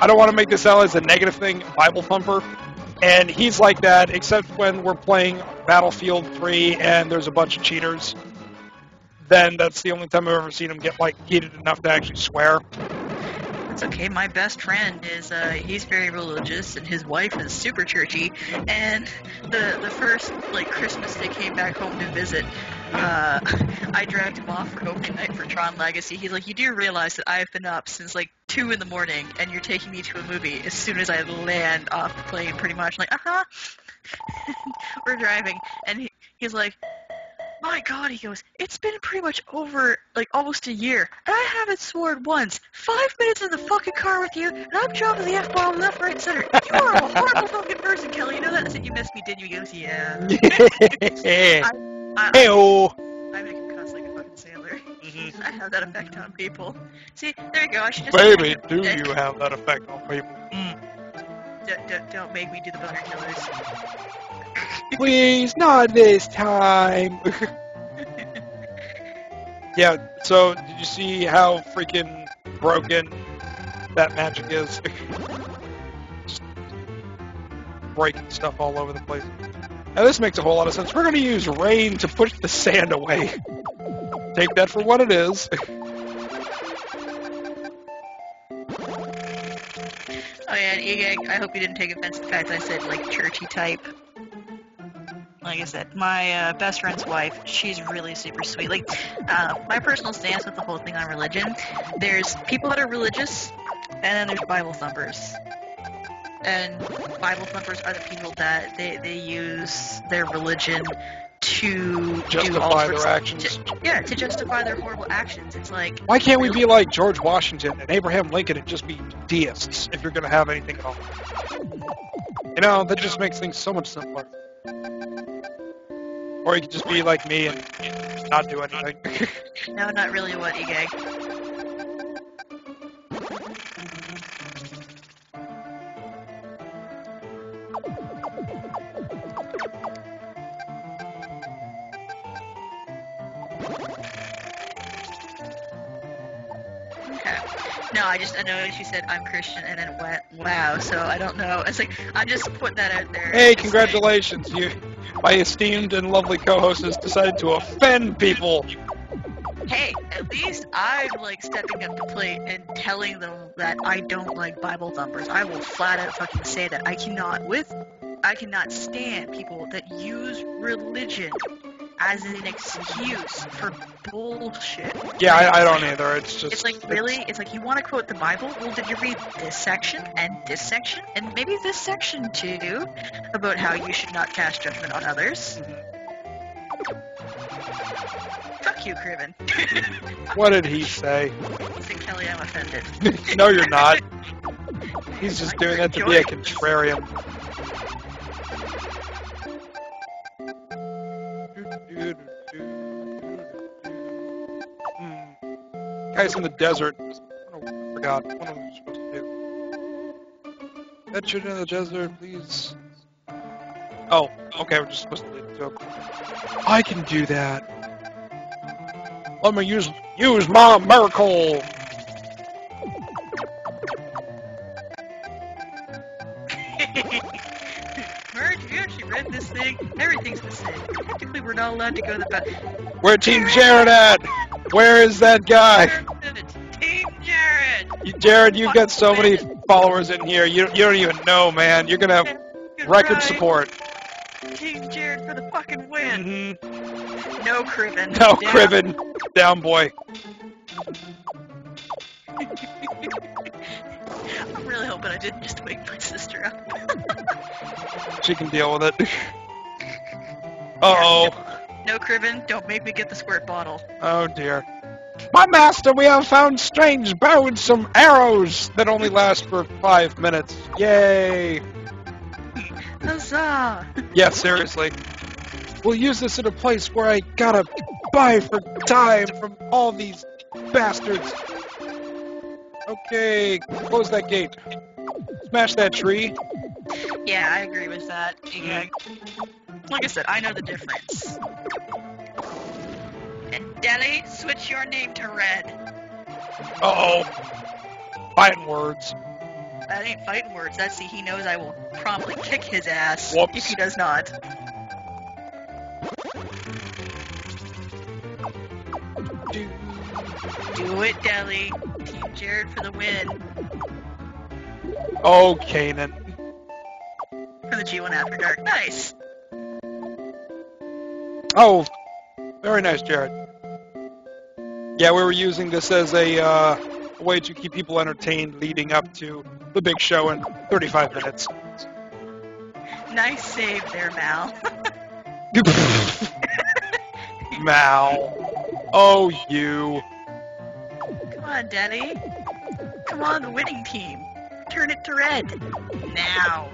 I don't want to make this out as a negative thing, Bible thumper, and he's like that except when we're playing Battlefield 3 and there's a bunch of cheaters. Then that's the only time I've ever seen him get like heated enough to actually swear. It's okay. My best friend is uh, he's very religious, and his wife is super churchy. And the the first like Christmas they came back home to visit, uh, I dragged him off for opening night for Tron Legacy. He's like, "You do realize that I've been up since like two in the morning, and you're taking me to a movie as soon as I land off the plane, pretty much." I'm like, uh huh. We're driving, and he, he's like. My God, he goes, it's been pretty much over, like, almost a year, and I haven't sworn once. Five minutes in the fucking car with you, and I'm dropping the F-bomb left, right, and center. You are a horrible fucking person, Kelly. You know that? I said, you missed me, didn't you? He goes, yeah. hey, I, oh. I make him cuss like a fucking sailor. Mm-hmm. I have that effect on people. See, there you go. I should just... Baby, do you have that effect on people? Mm. Don't, don't, don't make me do the boner killers. Please, not this time. Yeah, so did you see how freaking broken that magic is? Breaking stuff all over the place. Now this makes a whole lot of sense. We're going to use rain to push the sand away. Take that for what it is. Oh yeah, and I hope you didn't take offense to the fact that I said like churchy type. Like I said, my uh, best friend's wife, she's really super sweet. Like, uh, my personal stance with the whole thing on religion, there's people that are religious, and then there's Bible thumpers. And Bible thumpers are the people that they, they use their religion to do all Justify sorts their of- actions. yeah, to justify their horrible actions. It's like, Why can't we be like George Washington and Abraham Lincoln and just be deists if you're going to have anything at all? You know, that just makes things so much simpler. Or you could just be like me and not do anything. no, not really what, you Egeg. I just I noticed you said I'm Christian and then went wow. So I don't know. It's like I'm just putting that out there. hey, congratulations! You, my esteemed and lovely co-host, has decided to offend people. hey, at least I'm like stepping up the plate and telling them that I don't like Bible thumpers. I will flat out fucking say that. I cannot with I cannot stand people that use religion as an excuse for bullshit. Yeah, I, I don't either. It's just It's like really, it's like you want to quote the Bible. Well, did you read this section and this section and maybe this section too about how you should not cast judgment on others? Mm-hmm. Fuck you, Craven. What did he say? Say, Kelly, I'm offended. no, you're not. He's just doing that to be a contrarian. Guys in the desert. I forgot. What am I supposed to do? Venture in the desert, please. Oh, okay. We're just supposed to lead it to. I can do that. Let me use use my miracle. Merge, you actually read this thing? Everything's the same. Technically, we're not allowed to go to the back. Where Team Jared at? Where is that guy? Jared! You, Jared, you've got so many followers in here. You, you don't even know, man. You're gonna have record support. Team Jared for the fucking win. hmm No Criven. No, Down. Criven, down boy. I'm really hoping I didn't just wake my sister up. She can deal with it. Uh oh. No Criven, don't make me get the squirt bottle. Oh dear. My master, we have found strange bow and some arrows that only last for five minutes. Yay! Huzzah! Yeah, seriously. We'll use this in a place where I gotta buy for time from all these bastards. Okay, close that gate. Smash that tree. Yeah, I agree with that. Yeah. Mm-hmm. Like I said, I know the difference. And Deli, switch your name to Red. Uh oh. Fighting words. That ain't fighting words. That's see, he knows I will promptly kick his ass Whoops. if he does not. Do- Do it, Deli. Team Jared for the win. Oh, Kanan. For the G1 After Dark. Nice. Oh, very nice, Jared. Yeah, we were using this as a uh, way to keep people entertained leading up to the big show in 35 minutes. Nice save there, Mal. Mal. Oh, you. Come on, Deli. Come on, the winning team. Turn it to red. Now.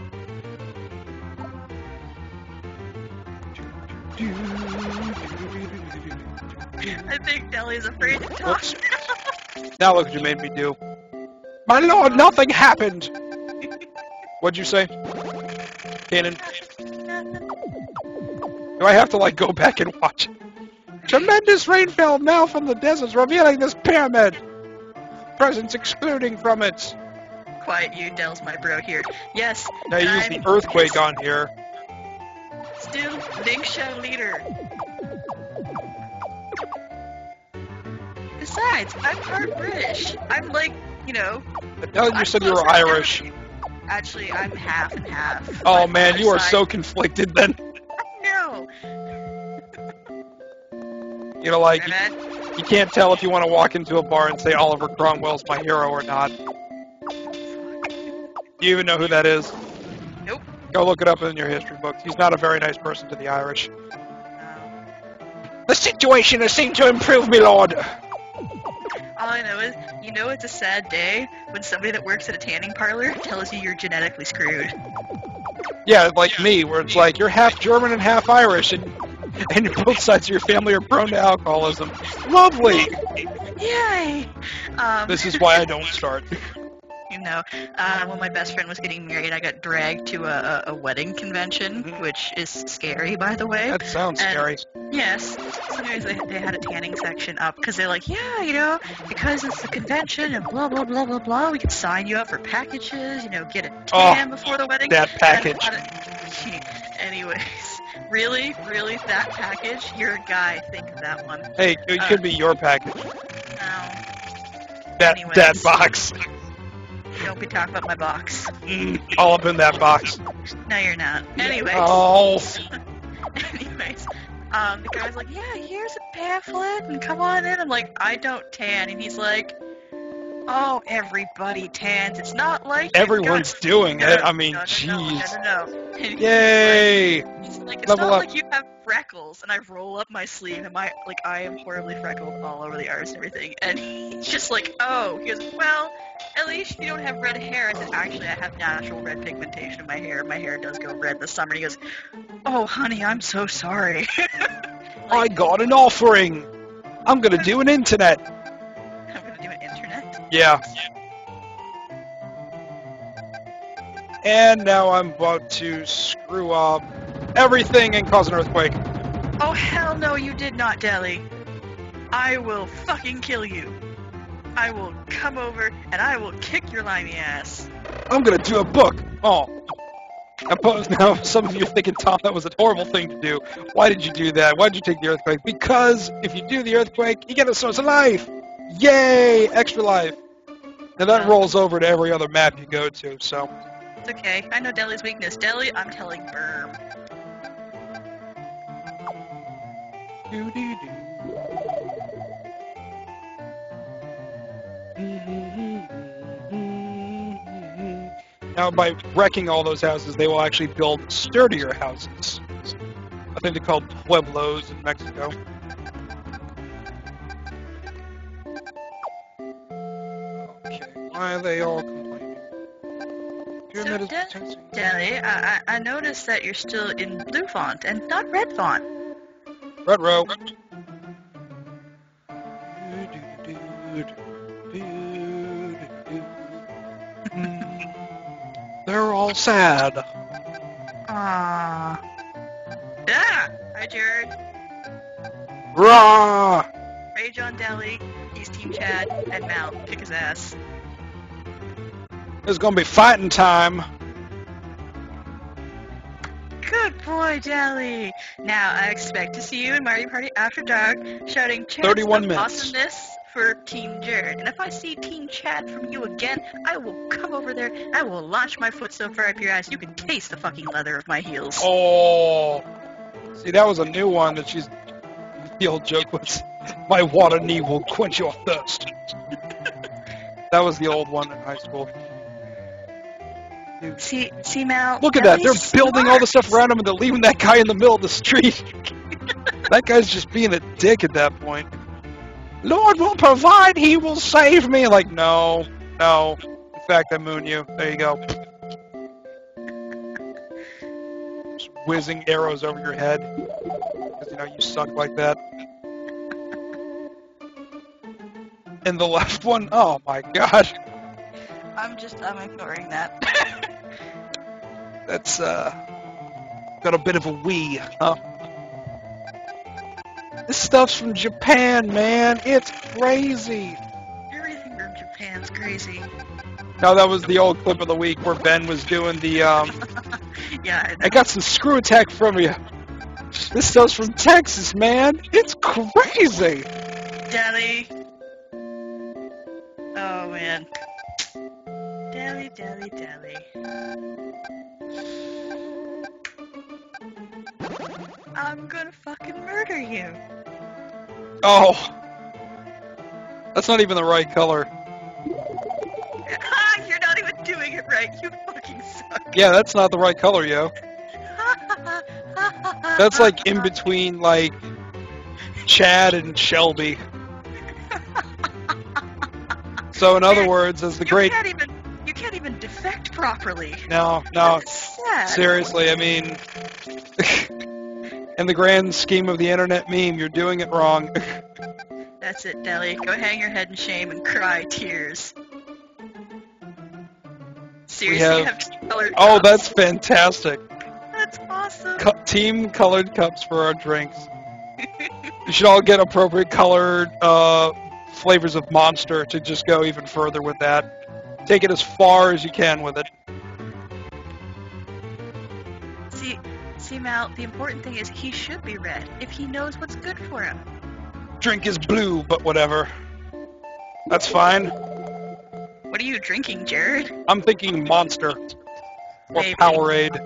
I think Deli's afraid to talk. Whoops. Now look what you made me do. My lord, nothing happened! What'd you say? Kanan, do I have to, like, go back and watch it? Tremendous rain fell now from the deserts, revealing this pyramid. Presence excluding from it. Quiet you, Dell's my bro here. Yes, Now use the earthquake on here. Still, Ningxia leader. Besides, I'm part British. I'm like, you know. No, you I'm said you were Irish. everybody. Actually, I'm half and half. Oh My man, you are father's so conflicted then. No. You know, like, Alright. you can't tell if you want to walk into a bar and say Oliver Cromwell's my hero or not. Do you even know who that is? Nope. Go look it up in your history books. He's not a very nice person to the Irish. The situation has seemed to improve, me lord. All I know is, you know, it's a sad day when somebody that works at a tanning parlor tells you you're genetically screwed. Yeah, like me, where it's like you're half German and half Irish, and and both sides of your family are prone to alcoholism. Lovely. Yay! Um, This is why I don't start. you know, uh, when my best friend was getting married, I got dragged to a, a, wedding convention, Mhm. which is scary, by the way. That sounds And- scary. Yes. So anyways, they, they had a tanning section up because they're like, yeah, you know, because it's the convention and blah, blah, blah, blah, blah, we can sign you up for packages, you know, get a Oh, tan before the wedding. That package. of- Anyways, really, really, that package? You're a guy, think of that one. Hey, it could be your package. No, That Anyways. that box. Don't be talking about my box. Mm, all up in that box. No, you're not. Anyways. Oh. Anyways, um, the guy's like, yeah, here's a pamphlet, and come on in. I'm like, I don't tan, and he's like, oh, everybody tans. It's not like Everyone's doing No, it. I mean, no, no, jeez. No, no, no. And Yay! like, it's Level not up. like you have freckles, and I roll up my sleeve, and my like I am horribly freckled all over the arms and everything. And he's just like, oh, he goes, well, at least you don't have red hair. I said, actually, I have natural red pigmentation in my hair. My hair does go red this the summer. He goes, oh, honey, I'm so sorry. I got an offering. I'm gonna do an internet. I'm gonna do an internet. Yeah. And now I'm about to screw up everything and cause an earthquake. Oh hell no, you did not, Deli. I will fucking kill you. I will come over and I will kick your limey ass. I'm gonna do a book. Oh. I suppose now some of you are thinking, Tom, that was a horrible thing to do. Why did you do that? Why did you take the earthquake? Because if you do the earthquake, you get a source of life. Yay! Extra life. Now that rolls over to every other map you go to, so. It's okay. I know Deli's weakness. Deli, I'm telling Berm. Now, by wrecking all those houses, they will actually build sturdier houses. I think they're called pueblos in Mexico. Okay, why are they all complaining? Pyramid is De- Deli, I, I I noticed that you're still in blue font and not red font. Red row. They're all sad. Ah. Yeah. Hi, Jared. Rah! Rage on Deli. He's Team Chad and Mal. Kick his ass. It's gonna be fighting time. Boy, Deli. Now I expect to see you in Mario Party After Dark, shouting chants 31 of minutes. awesomeness for Team Jared. And if I see Team Chad from you again, I will come over there. I will launch my foot so far up your ass you can taste the fucking leather of my heels. Oh, see, that was a new one that she's. The old joke was, "My water knee will quench your thirst." that was the old one in high school. See, see, Mal. Look at that! They're Deli's building all the stuff around him, and they're leaving that guy in the middle of the street. that guy's just being a dick at that point. Lord will provide; He will save me. Like, no, no. In fact, I moon you. There you go. Just whizzing arrows over your head because you know you suck like that. And the left one, oh my god, I'm just, I'm ignoring that. that's uh got a bit of a wee, huh? This stuff's from Japan, man. It's crazy. Everything from Japan's crazy. No, that was the old clip of the week where Ben was doing the, um, Yeah, I. I got some screw attack from you. This stuff's from Texas, man. It's crazy. Deli. Oh man. Deli, deli, deli. I'm gonna fucking murder you. Oh. That's not even the right color. You're not even doing it right. You fucking suck. Yeah, that's not the right color, yo. That's like in between, like, Chad and Shelby. So, in other words, as the you great. you can't even defect properly. No, no, seriously, I mean. in the grand scheme of the internet meme, you're doing it wrong. That's it, Deli. Go hang your head in shame and cry tears. Seriously, have- you have two colored oh, cups. that's fantastic. that's awesome. team colored cups for our drinks. you should all get appropriate colored uh, flavors of Monster to just go even further with that. Take it as far as you can with it. See, see, Mal. The important thing is he should be red if he knows what's good for him. Drink is blue, but whatever. That's fine. What are you drinking, Jared? I'm thinking Monster or Maybe. Powerade.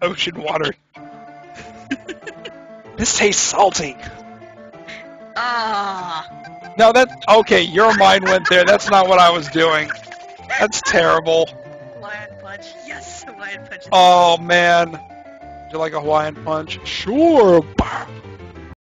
Ocean water. this tastes salty. Ah, No, that okay. Your mind went there. That's not what I was doing. That's terrible. Hawaiian punch. Yes, Hawaiian punch. Oh man, would you like a Hawaiian punch? Sure.